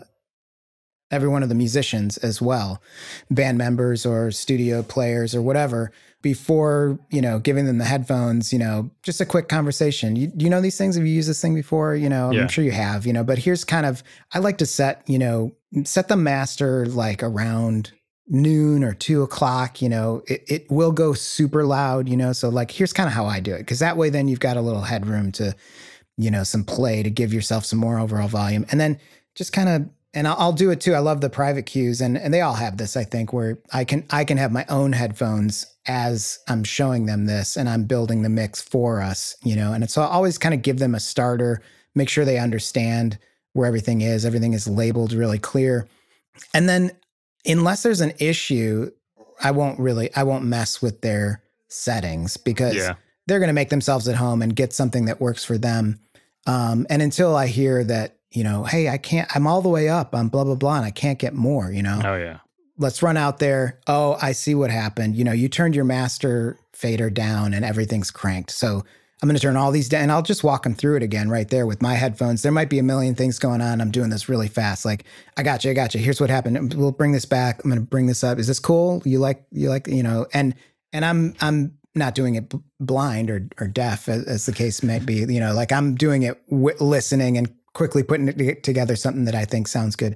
every one of the musicians as well, band members or studio players or whatever, before you know giving them the headphones. You know, just a quick conversation. You, you know these things? Have you used this thing before? You know, yeah. I'm sure you have. You know, but here's kind of I like to set you know set the master like around noon or two o'clock, you know, it, it will go super loud, you know. So like here's kind of how I do it. Cause that way then you've got a little headroom to, you know, some play to give yourself some more overall volume. And then just kind of and I'll, I'll, do it too. I love the private cues, and and they all have this. I think where I can I can have my own headphones as I'm showing them this, and I'm building the mix for us, you know. And so I always kind of give them a starter, make sure they understand where everything is. Everything is labeled really clear, and then unless there's an issue, I won't really I won't mess with their settings because yeah. they're going to make themselves at home and get something that works for them. Um, and until I hear that, you know, hey, I can't, I'm all the way up I'm blah blah blah, and I can't get more. You know. Oh yeah. Let's run out there. Oh, I see what happened. You know, you turned your master fader down and everything's cranked. So I'm going to turn all these down and I'll just walk them through it again right there with my headphones. There might be a million things going on. I'm doing this really fast. Like, I got you. I got you. Here's what happened. We'll bring this back. I'm going to bring this up. Is this cool? You like, you like, you know, and, and I'm, I'm not doing it blind or, or deaf as, as the case may be, you know, like I'm doing it listening and quickly putting it together something that I think sounds good.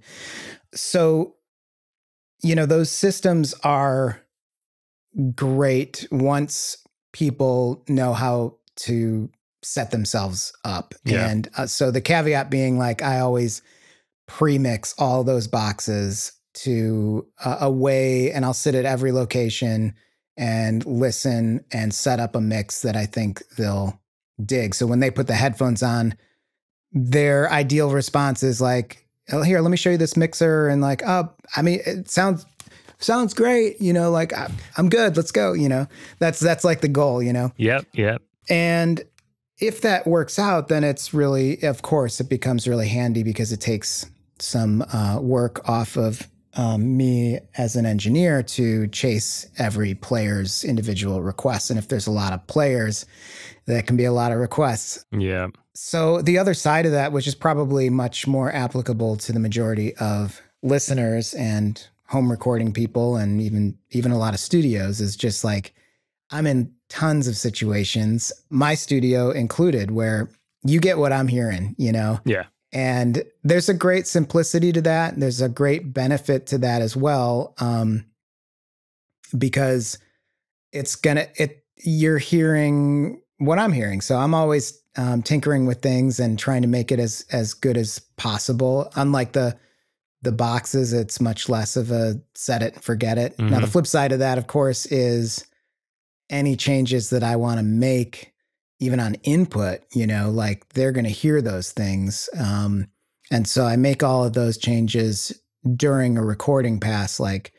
So, you know, those systems are great once people know how to set themselves up. Yeah. And uh, so the caveat being like, I always pre-mix all those boxes to uh, a way, and I'll sit at every location and listen and set up a mix that I think they'll dig. So when they put the headphones on, their ideal response is like, oh, here, let me show you this mixer. And like, oh, I mean, it sounds sounds great you know like i'm good let's go you know that's that's like the goal you know yep yep and if that works out, then it's really, of course, it becomes really handy because it takes some uh, work off of um, me as an engineer to chase every player's individual requests. And if there's a lot of players, that can be a lot of requests. Yeah. So the other side of that, which is probably much more applicable to the majority of listeners and home recording people and even even a lot of studios is just like I'm in tons of situations, my studio included, where you get what I'm hearing, you know? Yeah. And there's a great simplicity to that. There's a great benefit to that as well. Um, because it's gonna it you're hearing what I'm hearing. So I'm always um, tinkering with things and trying to make it as as good as possible. Unlike the the boxes, it's much less of a set it and forget it. Mm-hmm. Now the mm-hmm. flip side of that, of course, is any changes that I want to make, even on input, you know, like they're going to hear those things. Um, and so I make all of those changes during a recording pass. Like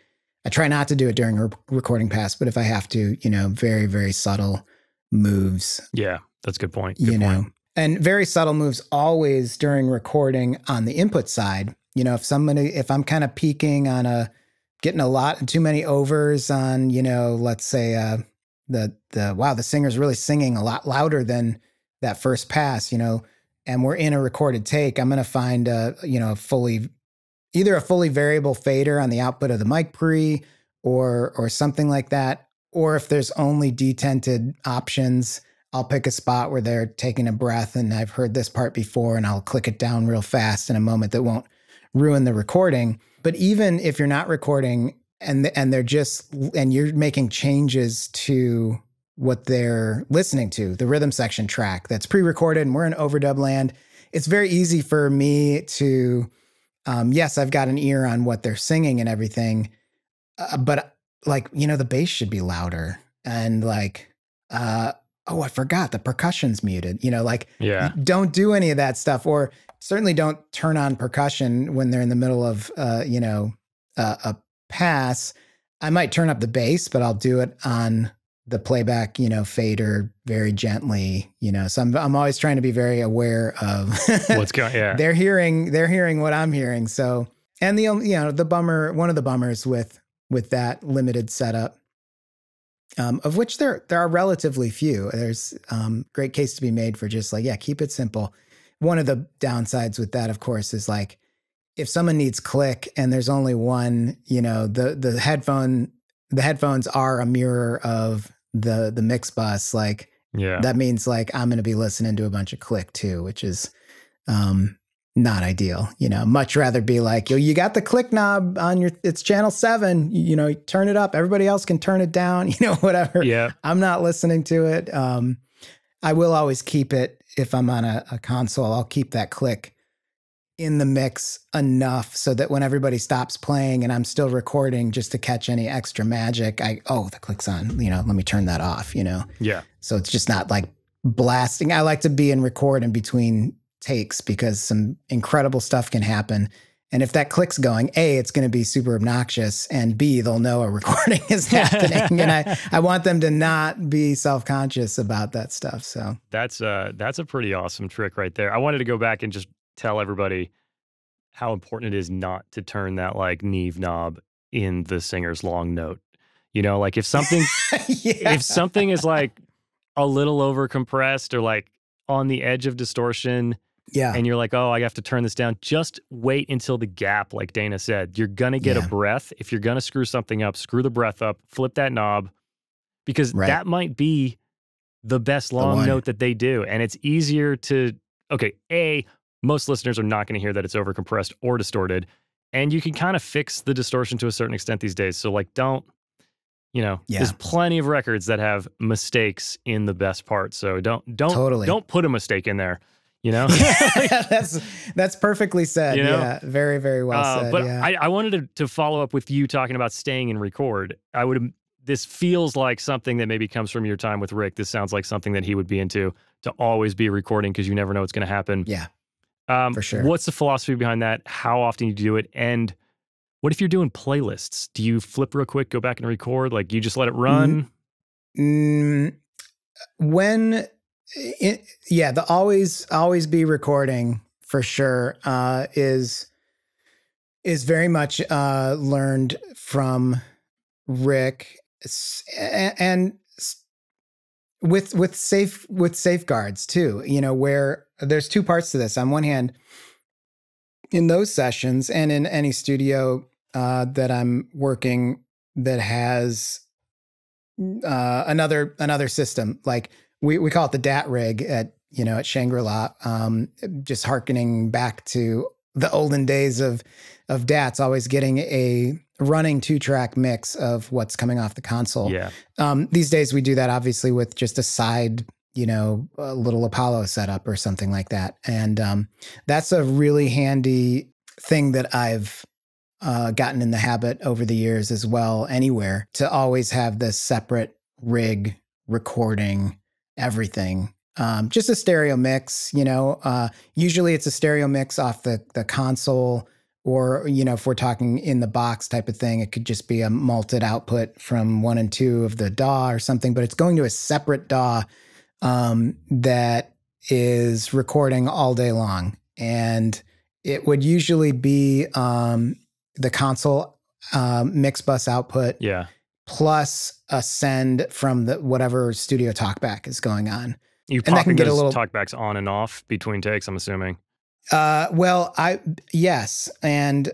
I try not to do it during a recording pass, but if I have to, you know, very, very subtle moves. Yeah, that's a good point. Good you point. know, and very subtle moves always during recording on the input side. You know, if somebody, if I'm kind of peaking on a, getting a lot, too many overs on, you know, let's say, uh, the the wow the singer's really singing a lot louder than that first pass you know and we're in a recorded take. I'm going to find a you know a fully either a fully variable fader on the output of the mic pre or or something like that or if there's only detented options i'll pick a spot where they're taking a breath and i've heard this part before and i'll click it down real fast in a moment that won't ruin the recording. But even if you're not recording and and they're just and you're making changes to what they're listening to the rhythm section track that's pre-recorded and we're in overdub land it's very easy for me to um, yes i've got an ear on what they're singing and everything uh, but like you know the bass should be louder and like uh oh, I forgot the percussion's muted. You know, like yeah. don't do any of that stuff, or certainly don't turn on percussion when they're in the middle of, uh, you know, uh, a pass. I might turn up the bass, but I'll do it on the playback, you know, fader very gently, you know. So I'm I'm always trying to be very aware of what's going. Yeah, they're hearing they're hearing what I'm hearing. So and the only you know the bummer one of the bummers with with that limited setup um, of which there there are relatively few. There's um, great case to be made for just like yeah, keep it simple. One of the downsides with that, of course, is like if someone needs click and there's only one, you know, the the headphone the headphones are a mirror of the the mix bus. Like yeah, that means like I'm going to be listening to a bunch of click too, which is um, not ideal. You know, much rather be like, yo, you got the click knob on your, it's channel seven, you, you know, turn it up. Everybody else can turn it down, you know, whatever. Yeah. I'm not listening to it. Um, I will always keep it if I'm on a, a console, I'll keep that click in the mix enough so that when everybody stops playing and I'm still recording just to catch any extra magic, I, oh, the click's on, you know, let me turn that off, you know? Yeah. So it's just not like blasting. I like to be in record in between takes because some incredible stuff can happen. And if that click's going, A, it's going to be super obnoxious, and B, they'll know a recording is happening. and I, I want them to not be self-conscious about that stuff. So that's uh that's a pretty awesome trick right there. I wanted to go back and just tell everybody how important it is not to turn that like Neve knob in the singer's long note. You know, like if something yeah. if something is like a little over compressed or like on the edge of distortion, yeah. And you're like, oh, I have to turn this down. Just wait until the gap, like Dana said. You're going to get yeah. a breath. If you're going to screw something up, screw the breath up, flip that knob, because right. that might be the best long the note that they do. And it's easier to, okay, A, most listeners are not going to hear that it's overcompressed or distorted. And you can kind of fix the distortion to a certain extent these days. So, like, don't, you know, yeah. there's plenty of records that have mistakes in the best part. So don't, don't, totally. don't put a mistake in there. You know, that's that's perfectly said. You know? Yeah, very very well uh, said. But yeah. I, I wanted to, to follow up with you talking about staying and record. I would this feels like something that maybe comes from your time with Rick. This sounds like something that he would be into to always be recording because you never know what's going to happen. Yeah, um, for sure. What's the philosophy behind that? How often you do it, and what if you're doing playlists? Do you flip real quick, go back and record? Like you just let it run? Mm, when it, yeah, the always always be recording for sure uh, is is very much uh, learned from Rick and with with safe with safeguards too. You know where there's two parts to this. On one hand, in those sessions and in any studio uh, that I'm working that has uh, another another system like we, we call it the DAT rig at, you know, at Shangri-La, um, just harkening back to the olden days of, of DATs, always getting a running two track mix of what's coming off the console. Yeah. Um, these days we do that obviously with just a side, you know, a little Apollo setup or something like that. And um, that's a really handy thing that I've uh, gotten in the habit over the years as well, anywhere to always have this separate rig recording everything. Um, just a stereo mix, you know. Uh, usually it's a stereo mix off the the console, or you know, if we're talking in the box type of thing, it could just be a multed output from one and two of the DAW or something. But it's going to a separate DAW um, that is recording all day long, and it would usually be um, the console um, mix bus output. Yeah plus a send from the whatever studio talkback is going on. You and that can get a little talkbacks on and off between takes. I'm assuming. Uh, well, I yes, and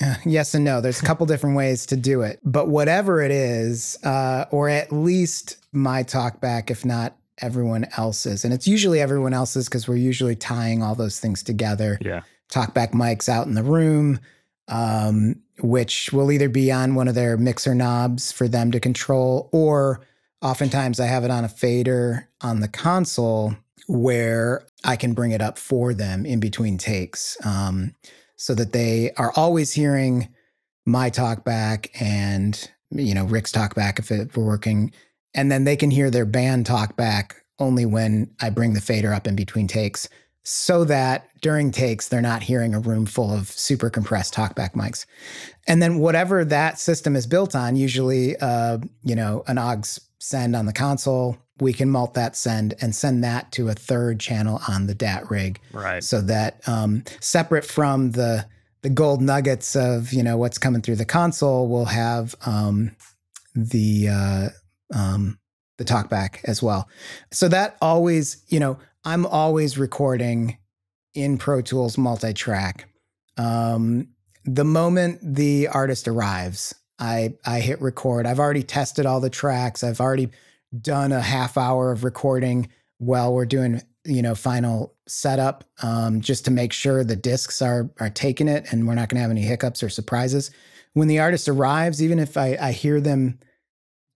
uh, yes and no. There's a couple different ways to do it, but whatever it is, uh, or at least my talkback, if not everyone else's, and it's usually everyone else's because we're usually tying all those things together. Yeah, talkback mics out in the room. Um, which will either be on one of their mixer knobs for them to control, or oftentimes I have it on a fader on the console where I can bring it up for them in between takes um, so that they are always hearing my talk back and you know Rick's talk back if, it, we're working and then they can hear their band talk back only when I bring the fader up in between takes so that during takes they're not hearing a room full of super compressed talkback mics. And then whatever that system is built on, usually uh, you know, an aux send on the console, we can mult that send and send that to a third channel on the DAT rig. Right. So that um, separate from the the gold nuggets of, you know, what's coming through the console, we'll have um, the uh, um, the talkback as well. So that always, you know, I'm always recording in Pro Tools multi-track. Um, the moment the artist arrives, I I hit record. I've already tested all the tracks. I've already done a half hour of recording while we're doing you know final setup um, just to make sure the discs are are taking it and we're not going to have any hiccups or surprises. When the artist arrives even if i, I hear them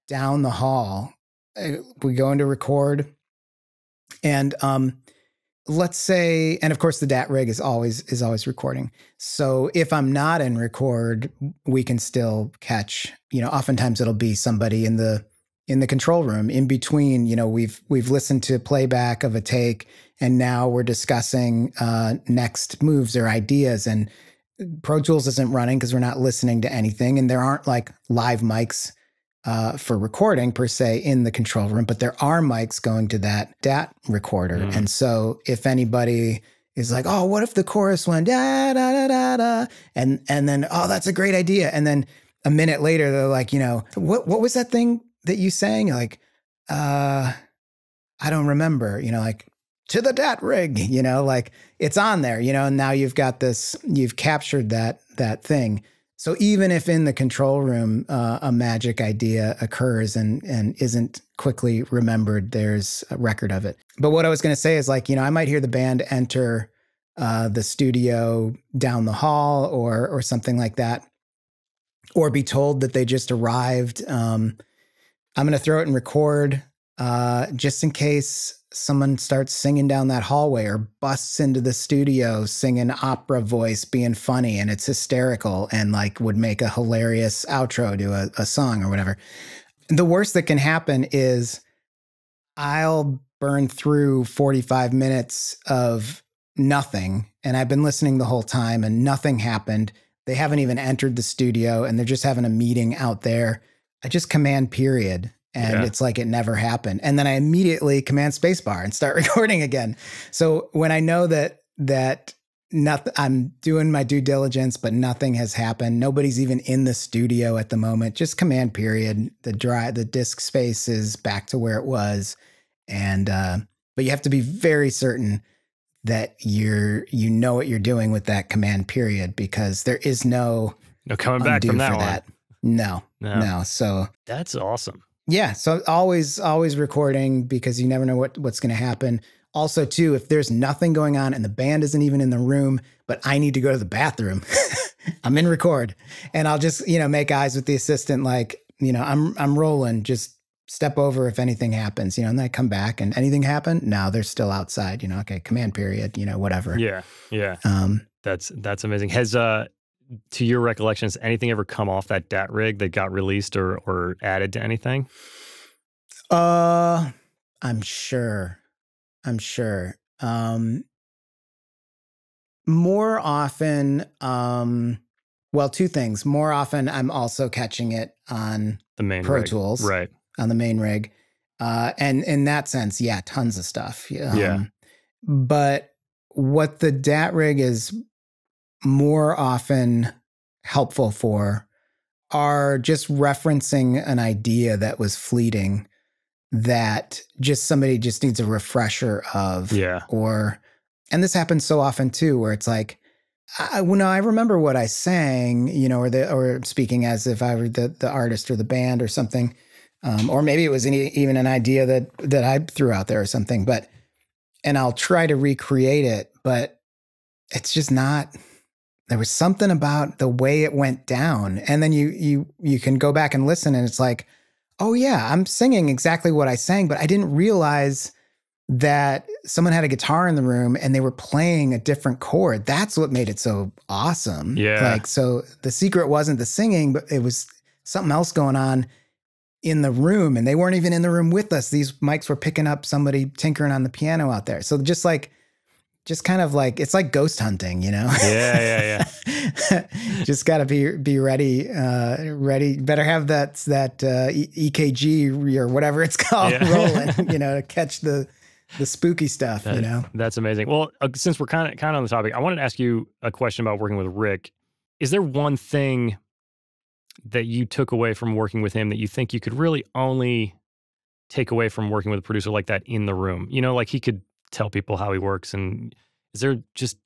down the hall uh, we go into record and um, let's say and of course the dat rig is always is always recording. So if i'm not in record we can still catch you know oftentimes it'll be somebody in the in the control room in between you know we've we've listened to playback of a take and now we're discussing uh, next moves or ideas and pro tools isn't running because we're not listening to anything and there aren't like live mics uh, for recording per se in the control room, but there are mics going to that DAT recorder. Mm. And so if anybody is like, oh, what if the chorus went da da da da da, and and then oh, that's a great idea, and then a minute later they're like, you know, what what was that thing that you sang? Like, uh, I don't remember. You know, like to the DAT rig. You know, like it's on there. You know, and now you've got this. You've captured that that thing. So even if in the control room uh, a magic idea occurs and and isn't quickly remembered, there's a record of it. But what I was going to say is like you know I might hear the band enter uh, the studio down the hall or or something like that, or be told that they just arrived. Um, I'm going to throw it and record uh, just in case someone starts singing down that hallway or busts into the studio singing opera voice being funny and it's hysterical and like would make a hilarious outro to a, a song or whatever. The worst that can happen is i'll burn through 45 minutes of nothing and i've been listening the whole time and nothing happened. They haven't even entered the studio and they're just having a meeting out there i just command period and yeah. it's like it never happened. And then I immediately command spacebar and start recording again. So when I know that that nothing I'm doing my due diligence, but nothing has happened. Nobody's even in the studio at the moment. Just command period. The dry the disk space is back to where it was. And uh, but you have to be very certain that you're you know what you're doing with that command period because there is no no coming back from that, that. No, no, no. So that's awesome. Yeah, so always always recording because you never know what what's going to happen. Also, too, if there's nothing going on and the band isn't even in the room, but I need to go to the bathroom, I'm in record, and I'll just you know make eyes with the assistant like you know I'm I'm rolling. Just step over if anything happens, you know, and then I come back and anything happened. Now they're still outside. You know, okay, command period. You know, whatever. Yeah, yeah. Um, that's that's amazing. Has uh to your recollection, has anything ever come off that DAT rig that got released or or added to anything? Uh, I'm sure. I'm sure. Um, more often, um, well, two things. More often, I'm also catching it on the main Pro rig. Tools, right? On the main rig, uh, and in that sense, yeah, tons of stuff. Um, yeah. But what the DAT rig is more often helpful for are just referencing an idea that was fleeting that just somebody just needs a refresher of yeah or and this happens so often too where it's like I, well, no, I remember what I sang, you know, or the or speaking as if I were the the artist or the band or something, um, or maybe it was any, even an idea that that I threw out there or something. But and I'll try to recreate it, but it's just not there was something about the way it went down and then you you you can go back and listen and it's like oh yeah i'm singing exactly what i sang but i didn't realize that someone had a guitar in the room and they were playing a different chord that's what made it so awesome yeah like so the secret wasn't the singing but it was something else going on in the room and they weren't even in the room with us. These mics were picking up somebody tinkering on the piano out there. So just like just kind of like it's like ghost hunting, you know. Yeah, yeah, yeah. just got to be be ready, uh, ready. Better have that that uh, EKG or whatever it's called yeah. rolling, you know, to catch the the spooky stuff. That, you know, that's amazing. Well, uh, since we're kind of kind of on the topic, I wanted to ask you a question about working with Rick. Is there one thing that you took away from working with him that you think you could really only take away from working with a producer like that in the room? You know, like he could tell people how he works and is there just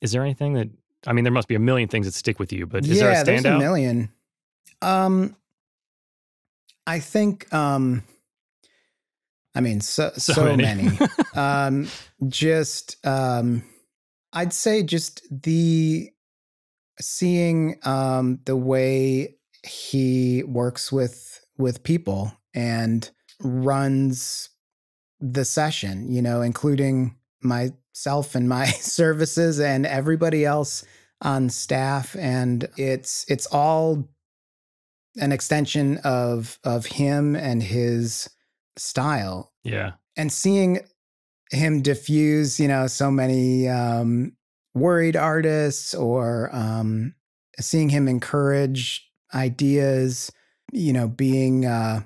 is there anything that I mean there must be a million things that stick with you, but is yeah, there a standout? There's a million. Um I think um I mean so so, so many. many. um just um I'd say just the seeing um the way he works with with people and runs the session, you know, including myself and my services and everybody else on staff and it's it's all an extension of of him and his style. Yeah. And seeing him diffuse, you know, so many um worried artists or um seeing him encourage ideas, you know, being uh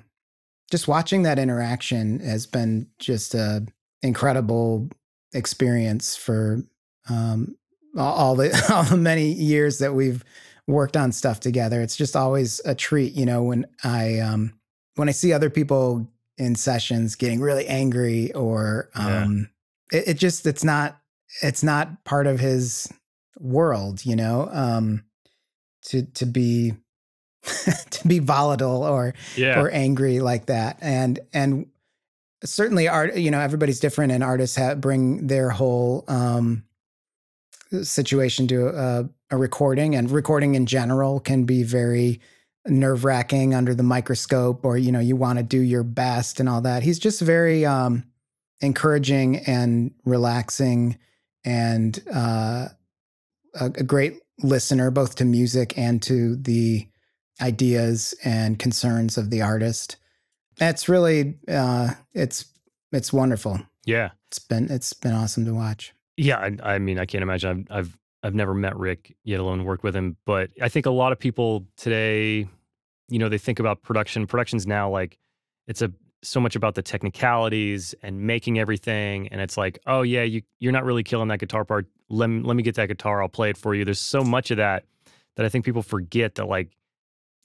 just watching that interaction has been just a incredible experience for um, all the all the many years that we've worked on stuff together. It's just always a treat, you know, when I um, when I see other people in sessions getting really angry or um, yeah. it, it, just it's not it's not part of his world, you know. Um, to to be to be volatile or yeah. or angry like that. And and certainly art, you know, everybody's different, and artists have, bring their whole um, situation to a, a recording, and recording in general can be very nerve wracking under the microscope, or you know, you want to do your best and all that. He's just very um, encouraging and relaxing, and uh, a, a great listener both to music and to the ideas and concerns of the artist. That's really uh, it's it's wonderful. Yeah, it's been it's been awesome to watch. Yeah, I, I mean, I can't imagine. I've, I've I've never met Rick, yet alone worked with him. But I think a lot of people today, you know, they think about production. Production's now like it's a so much about the technicalities and making everything. And it's like, oh yeah, you you're not really killing that guitar part. Let me, let me get that guitar. I'll play it for you. There's so much of that that I think people forget that like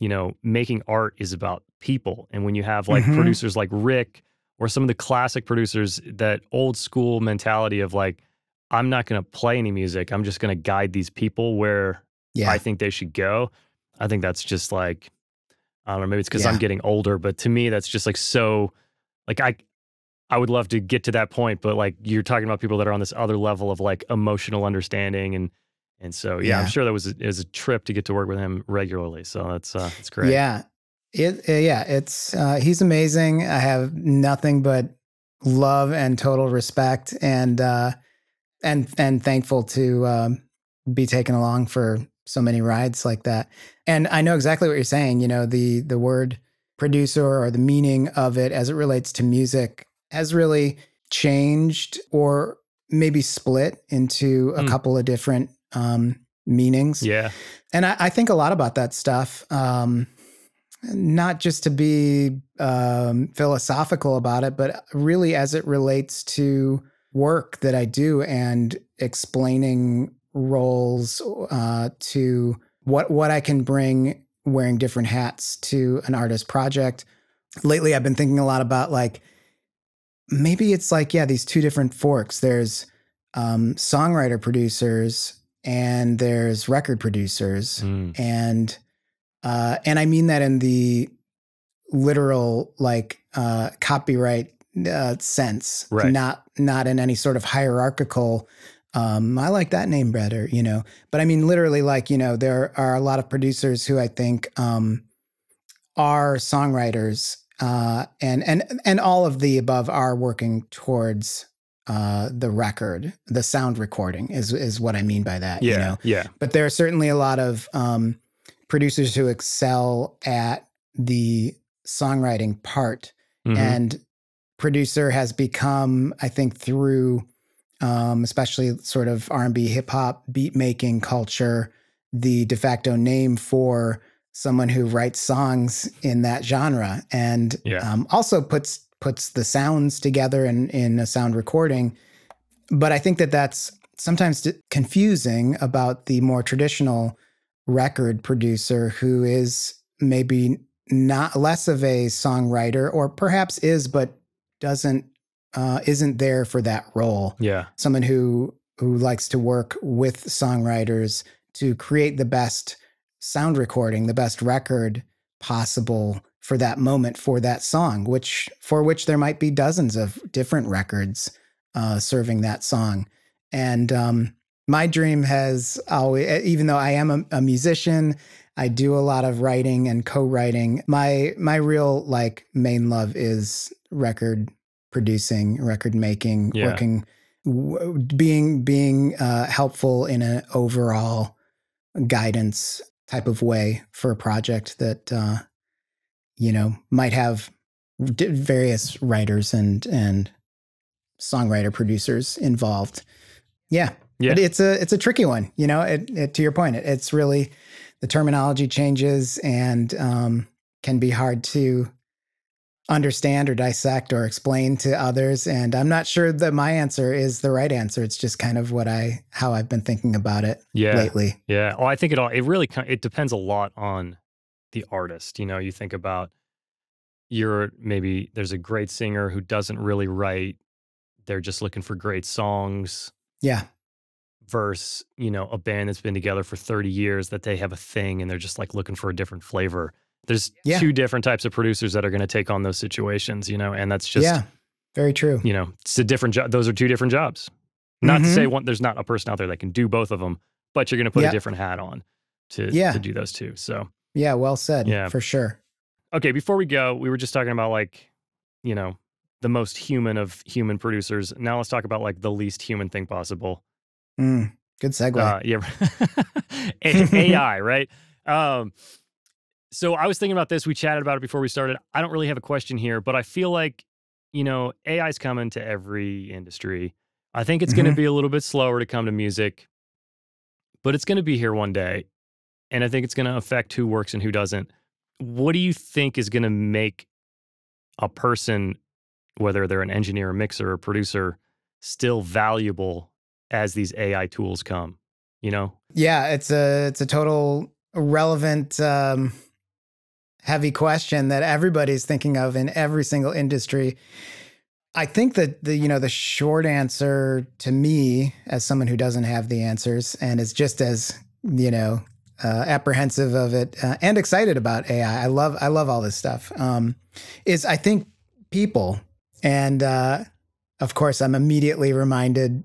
you know, making art is about people. And when you have like mm-hmm. producers like Rick or some of the classic producers, that old school mentality of like, I'm not going to play any music. I'm just going to guide these people where yeah. I think they should go. I think that's just like, I don't know, maybe it's because yeah. I'm getting older, but to me, that's just like so, like, I, I would love to get to that point, but like you're talking about people that are on this other level of like emotional understanding and and so, yeah, yeah. I'm sure that was a, it was a trip to get to work with him regularly. So that's uh, that's great. Yeah, it uh, yeah, it's uh, he's amazing. I have nothing but love and total respect, and uh, and and thankful to um, be taken along for so many rides like that. And I know exactly what you're saying. You know, the the word producer or the meaning of it as it relates to music has really changed or maybe split into a mm. couple of different um, meanings. Yeah. And I, I, think a lot about that stuff. Um, not just to be um, philosophical about it, but really as it relates to work that I do and explaining roles uh, to what what I can bring wearing different hats to an artist project. Lately, I've been thinking a lot about like maybe it's like yeah, these two different forks. There's um, songwriter producers and there's record producers mm. and uh, and I mean that in the literal like uh, copyright uh, sense, right. not not in any sort of hierarchical. Um, I like that name better, you know. But I mean, literally, like you know, there are a lot of producers who I think um, are songwriters, uh, and and and all of the above are working towards uh, the record, the sound recording is is what I mean by that. Yeah, you know? yeah. But there are certainly a lot of um, producers who excel at the songwriting part. Mm-hmm. And producer has become, I think, through um, especially sort of R&B hip hop beat making culture, the de facto name for someone who writes songs in that genre and yeah. um, also puts puts the sounds together in in a sound recording. But I think that that's sometimes confusing about the more traditional record producer who is maybe not less of a songwriter or perhaps is but doesn't uh, isn't there for that role. Yeah. Someone who who likes to work with songwriters to create the best sound recording, the best record possible for that moment for that song, which for which there might be dozens of different records uh, serving that song. And um, my dream has always, even though I am a, a musician, I do a lot of writing and co-writing. My my real like main love is record producing, record making, yeah. working, w- being being uh, helpful in an overall guidance type of way for a project that uh, you know might have various writers and and songwriter producers involved. Yeah, yeah. But it's a it's a tricky one. You know, it, it, to your point, it, it's really the terminology changes and um, can be hard to understand or dissect or explain to others and i'm not sure that my answer is the right answer it's just kind of what i how i've been thinking about it yeah lately yeah well i think it all it really it depends a lot on the artist you know you think about you're maybe there's a great singer who doesn't really write they're just looking for great songs yeah versus you know a band that's been together for 30 years that they have a thing and they're just like looking for a different flavor there's yeah. two different types of producers that are going to take on those situations, you know, and that's just yeah, very true. You know, it's a different job. Those are two different jobs. Not mm-hmm. to say one, there's not a person out there that can do both of them, but you're going to put yep. a different hat on to yeah. to do those two. So yeah, well said. Yeah, for sure. Okay, before we go, we were just talking about like, you know, the most human of human producers. Now let's talk about like the least human thing possible. Mm, good segue. Uh, yeah, AI, right? Um, so I was thinking about this. We chatted about it before we started. I don't really have a question here, but I feel like, you know, AI is coming to every industry. I think it's mm-hmm. going to be a little bit slower to come to music, but it's going to be here one day. And I think it's going to affect who works and who doesn't. What do you think is going to make a person, whether they're an engineer, a mixer, or producer, still valuable as these AI tools come? You know? Yeah, it's a it's a total relevant um heavy question that everybody's thinking of in every single industry. I think that the you know the short answer to me as someone who doesn't have the answers and is just as you know uh, apprehensive of it uh, and excited about AI. I love I love all this stuff. Um, is I think people and uh, of course I'm immediately reminded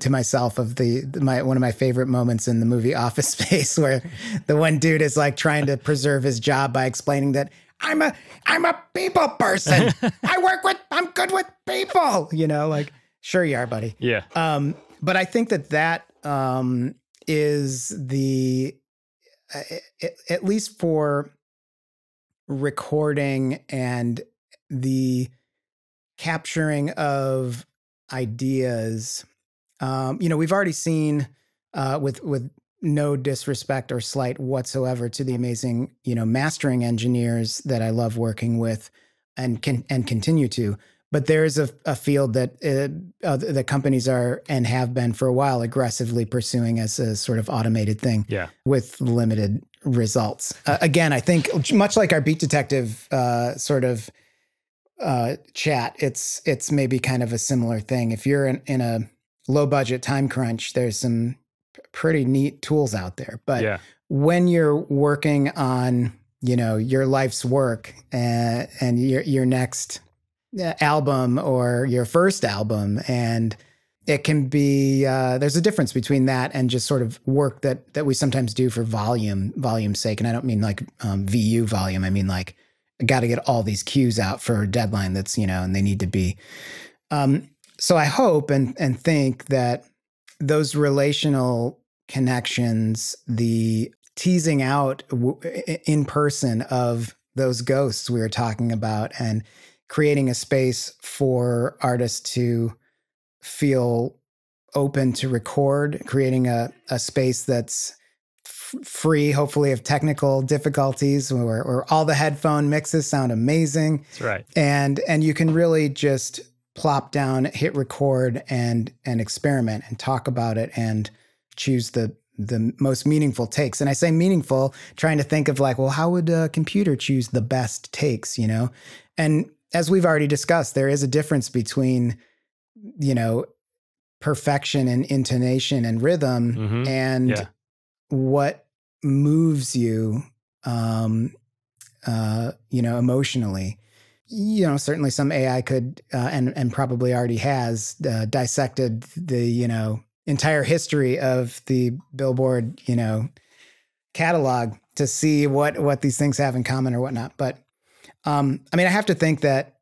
to myself of the, my one of my favorite moments in the movie Office Space, where the one dude is like trying to preserve his job by explaining that I'm a I'm a people person. I work with I'm good with people. You know, like sure you are, buddy. Yeah. Um, but I think that that um is the at least for recording and the capturing of ideas um, you know, we've already seen uh, with with no disrespect or slight whatsoever to the amazing you know mastering engineers that I love working with and can and continue to. But there is a, a field that uh, uh, the companies are and have been for a while aggressively pursuing as a sort of automated thing, yeah. with limited results. Uh, again, I think much like our beat detective uh, sort of uh, chat, it's it's maybe kind of a similar thing. If you're in, in a low budget time crunch, there's some pretty neat tools out there. But yeah. when you're working on, you know, your life's work and, uh, and your your next album or your first album and it can be uh, there's a difference between that and just sort of work that that we sometimes do for volume volume's sake. And i don't mean like um, vu volume. I mean like i got to get all these cues out for a deadline that's you know and they need to be um, so I hope and and think that those relational connections, the teasing out in person of those ghosts we were talking about and creating a space for artists to feel open to record, creating a, a space that's free, hopefully, of technical difficulties, where, where all the headphone mixes sound amazing. That's right. And and you can really just plop down, hit record, and and experiment and talk about it and choose the the most meaningful takes. And I say meaningful, trying to think of like, well, how would a computer choose the best takes, you know? And as we've already discussed, there is a difference between, you know, perfection and intonation and rhythm Mhm. and Yeah. what moves you um uh you know emotionally you know certainly some ai could uh, and and probably already has uh, dissected the you know entire history of the billboard you know catalog to see what what these things have in common or whatnot but um i mean i have to think that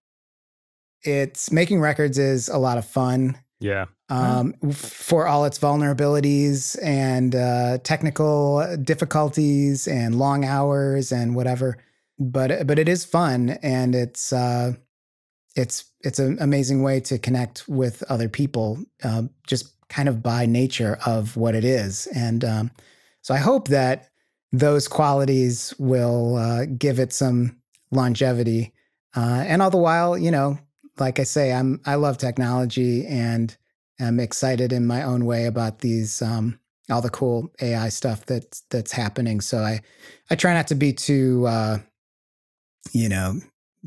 it's making records is a lot of fun Yeah. um, for all its vulnerabilities and uh, technical difficulties and long hours and whatever. But but it is fun and it's uh, it's it's an amazing way to connect with other people, uh, just kind of by nature of what it is. And um, so I hope that those qualities will uh, give it some longevity. Uh, and all the while, you know, like I say, I'm I love technology and I'm excited in my own way about these um, all the cool AI stuff that's that's happening. So I I try not to be too uh, you know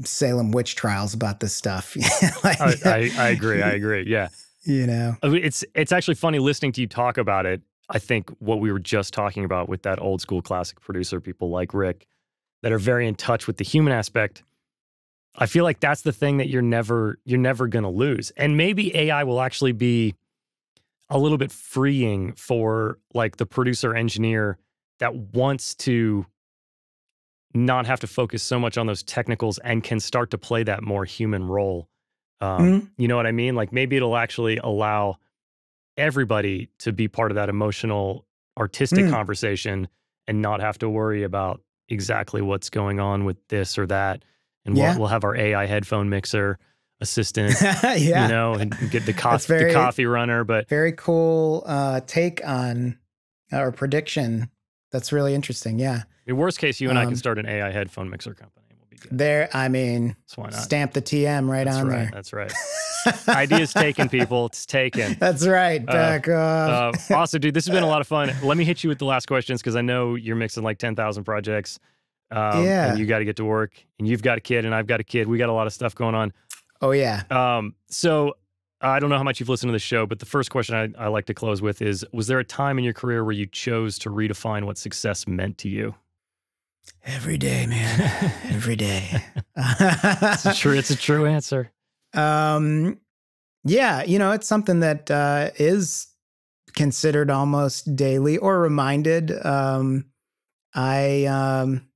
Salem witch trials about this stuff. like, I, I, I agree. I agree. Yeah. you know, It's it's actually funny listening to you talk about it. I think what we were just talking about with that old school classic producer, people like Rick, that are very in touch with the human aspect. I feel like that's the thing that you're never you're never going to lose. And maybe AI will actually be a little bit freeing for like the producer engineer that wants to not have to focus so much on those technicals and can start to play that more human role. Um, Mhm. You know what I mean? Like maybe it'll actually allow everybody to be part of that emotional, artistic Mm. conversation and not have to worry about exactly what's going on with this or that. And Yeah. we'll, we'll have our AI headphone mixer assistant, yeah, you know, and get the, cof- very- the coffee runner. But very cool uh, take on or prediction. That's really interesting. Yeah, in worst case, you and I Um, can start an AI headphone mixer company. Good. there. I mean, So why not? stamp the TM right That's on right. there. That's right. Ideas taken, people. It's taken. That's right. Uh, Back off. Uh, awesome, dude. This has been a lot of fun. Let me hit you with the last questions because I know you're mixing like 10,000 projects. Um, Yeah. And you got to get to work, and you've got a kid, and I've got a kid. We got a lot of stuff going on. oh yeah. Um, so I don't know how much you've listened to the show, but the first question I, I like to close with is Was there a time in your career where you chose to redefine what success meant to you? Every day, man. Every day. It's a true, it's a true answer. Um, yeah, you know, it's something that uh, is considered almost daily or reminded. Um, I, um,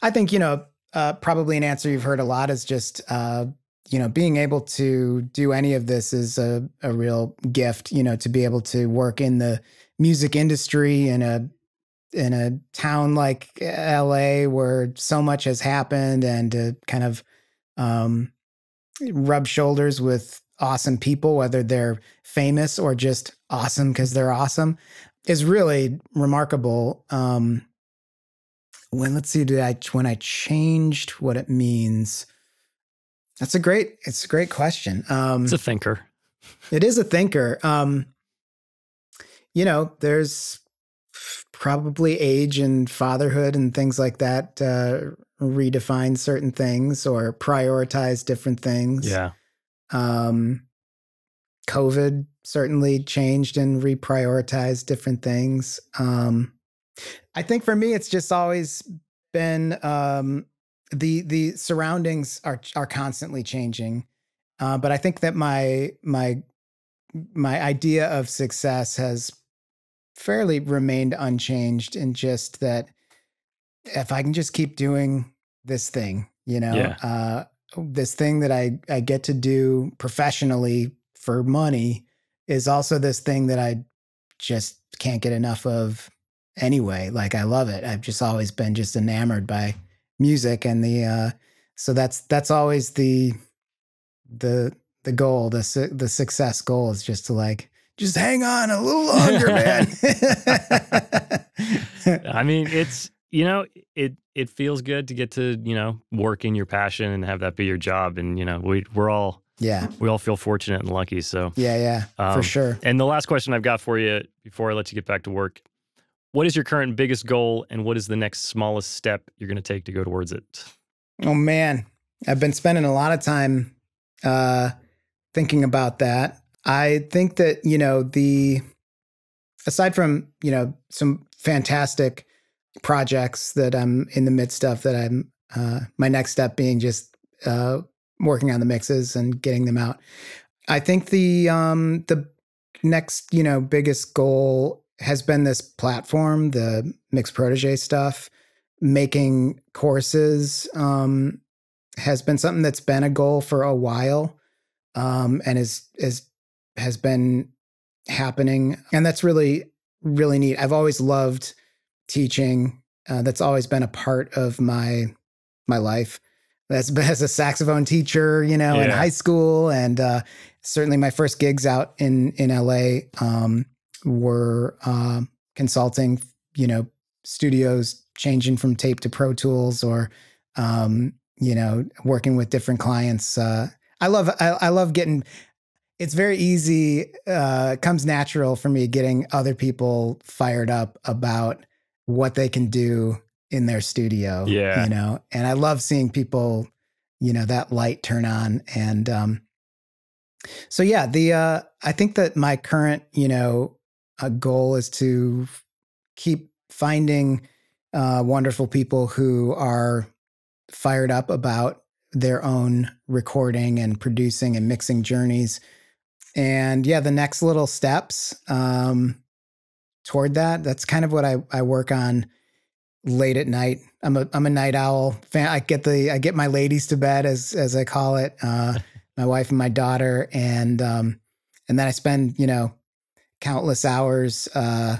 I think you know, uh, probably an answer you've heard a lot is just, uh, you know, being able to do any of this is a, a real gift. You know, to be able to work in the music industry in a in a town like LA where so much has happened and to kind of um, rub shoulders with awesome people, whether they're famous or just awesome because they're awesome, is really remarkable. Um, when let's see, did I when I changed what it means? That's a great. It's a great question. Um, It's a thinker. it is a thinker. Um, you know, there's probably age and fatherhood and things like that uh, redefine certain things or prioritize different things. Yeah. Um, COVID certainly changed and reprioritized different things. Um, I think for me, it's just always been um, the the surroundings are are constantly changing. Uh, but I think that my my my idea of success has fairly remained unchanged in just that if I can just keep doing this thing, you know, Yeah. uh, this thing that I, I get to do professionally for money is also this thing that I just can't get enough of anyway. Like I love it. I've just always been just enamored by music and the uh, so that's that's always the the the goal the su- the success goal is just to like just hang on a little longer man I mean, it's you know, it it feels good to get to you know work in your passion and have that be your job, and you know, we we're all yeah we all feel fortunate and lucky. So yeah yeah for Um, sure And the last question I've got for you before I let you get back to work. What is your current biggest goal and what is the next smallest step you're going to take to go towards it? oh man i've been spending a lot of time uh thinking about that i think that you know the aside from you know some fantastic projects that i'm in the midst of that i'm uh my next step being just uh working on the mixes and getting them out i think the um the next you know biggest goal has been this platform the mix protege stuff. Making courses um has been something that's been a goal for a while um and is is has been happening and that's really really neat. I've always loved teaching. Uh, that's always been a part of my my life. That's as a saxophone teacher you know in high school and uh certainly my first gigs out in in la um were uh, consulting you know studios changing from tape to pro tools or um you know working with different clients uh i love i, I love getting it's very easy uh it comes natural for me getting other people fired up about what they can do in their studio Yeah. you know and i love seeing people you know that light turn on and um so yeah the uh i think that my current you know uh, goal is to keep finding uh wonderful people who are fired up about their own recording and producing and mixing journeys and yeah the next little steps um toward that that's kind of what i i work on late at night. I'm a i'm a night owl fan. I get the i get my ladies to bed as as i call it uh my wife and my daughter. And um and then i spend you know countless hours uh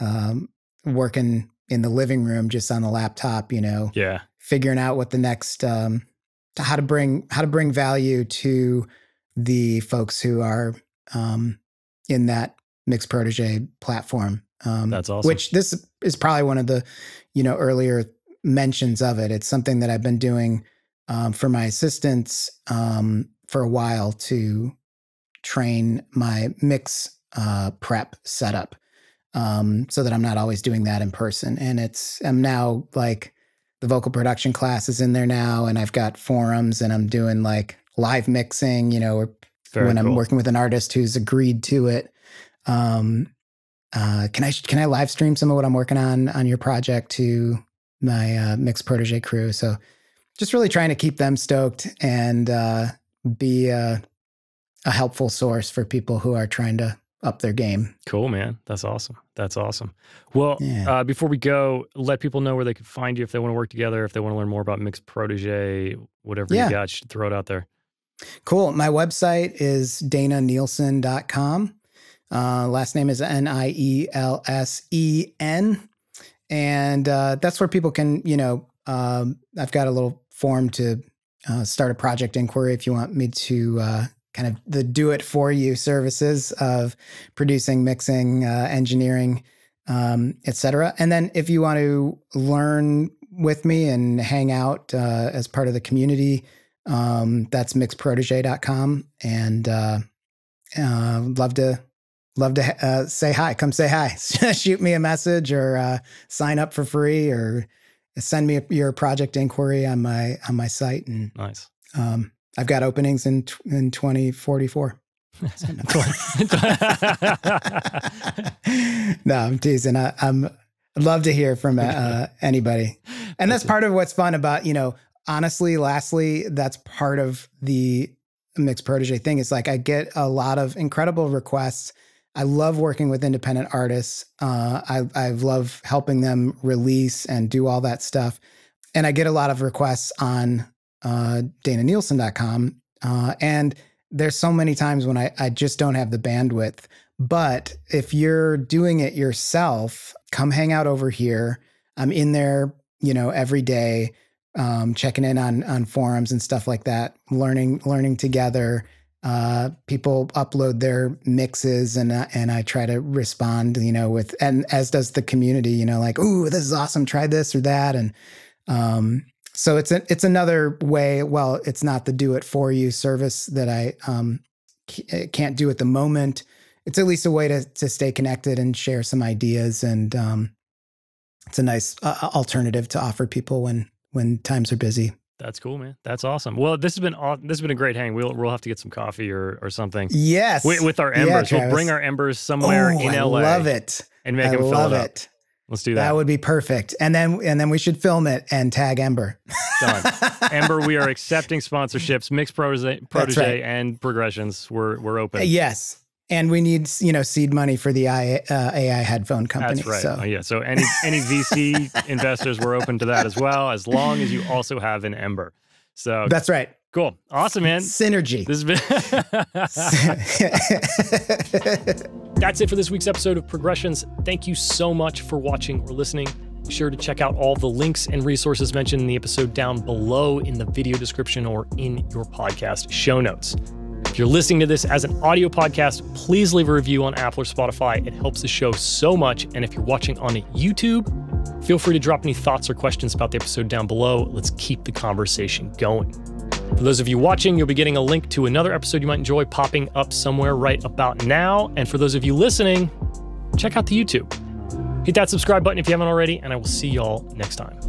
um working in the living room just on the laptop you know Yeah. figuring out what the next um how to bring how to bring value to the folks who are um in that mix protege platform um That's awesome. which this is probably one of the you know earlier mentions of it it's something that i've been doing um, for my assistants um, for a while to train my mix uh, prep setup um, so that i'm not always doing that in person and it's i'm now like the vocal production class is in there now and i've got forums and i'm doing like live mixing you know or Very when I'm working with an artist who's agreed to it. Um, uh, can I can I live stream some of what I'm working on on your project to my uh, mix protege crew? So just really trying to keep them stoked and uh, be a, a helpful source for people who are trying to up their game. Cool, man. That's awesome. That's awesome. Well, Yeah. uh, before we go, let people know where they can find you if they want to work together, if they want to learn more about Mix Protege, whatever Yeah. you got, you should throw it out there. Cool. My website is dananielsen.com. Uh, last name is N I E L S E N. And uh, that's where people can, you know, um, I've got a little form to uh, start a project inquiry if you want me to uh, kind of the do it for you services of producing, mixing, uh, engineering, um, et cetera. And then if you want to learn with me and hang out uh, as part of the community, um, that's mixprotege.com. And uh, uh, love to love to uh, say hi. Come say hi. Shoot me a message or uh, sign up for free or send me your project inquiry on my on my site. And Nice. um, I've got openings in in 2044. no, I'm teasing. I, I'm I'd love to hear from uh, anybody, and That's part of what's fun about you know. Honestly, lastly, that's part of the mix protege thing. It's like I get a lot of incredible requests. I love working with independent artists. Uh, I I love helping them release and do all that stuff, and I get a lot of requests on uh, DanaNielsen.com. Uh, and there's so many times when I, I just don't have the bandwidth. But if you're doing it yourself, come hang out over here. I'm in there, you know, every day. Um, checking in on on forums and stuff like that, learning learning together. Uh, people upload their mixes and uh, and I try to respond, you know, with and as does the community, you know, like, oh, this is awesome, try this or that, and um, so it's a, it's another way. Well, it's not the do it for you service that I um, eh, can't do at the moment. It's at least a way to to stay connected and share some ideas, and um, it's a nice uh, alternative to offer people when when times are busy. That's cool, man. That's awesome. Well, this has been awesome. this has been a great hang. We'll we'll have to get some coffee or or something. Yes, with, with our embers. Yeah, we'll bring our embers somewhere oh, in LA. I love it. And make I them fill it, up. it. Let's do that. That would be perfect. And then and then we should film it and tag Ember. Done. Ember, we are accepting sponsorships, mix protege, protege right. and progressions. We're we're open. Yes and we need you know seed money for the AI, uh, AI headphone company. That's right. So. Oh, yeah. So any any VC investors, we're open to that as well, as long as you also have an Ember. So that's right. Cool. Awesome, man. Synergy. This has been That's it for this week's episode of Progressions. Thank you so much for watching or listening. Be sure to check out all the links and resources mentioned in the episode down below in the video description or in your podcast show notes. If you're listening to this as an audio podcast, please leave a review on Apple or Spotify. It helps the show so much. And if you're watching on YouTube, feel free to drop any thoughts or questions about the episode down below. Let's keep the conversation going. For those of you watching, you'll be getting a link to another episode you might enjoy popping up somewhere right about now. And for those of you listening, check out the YouTube. Hit that subscribe button if you haven't already, and I will see y'all next time.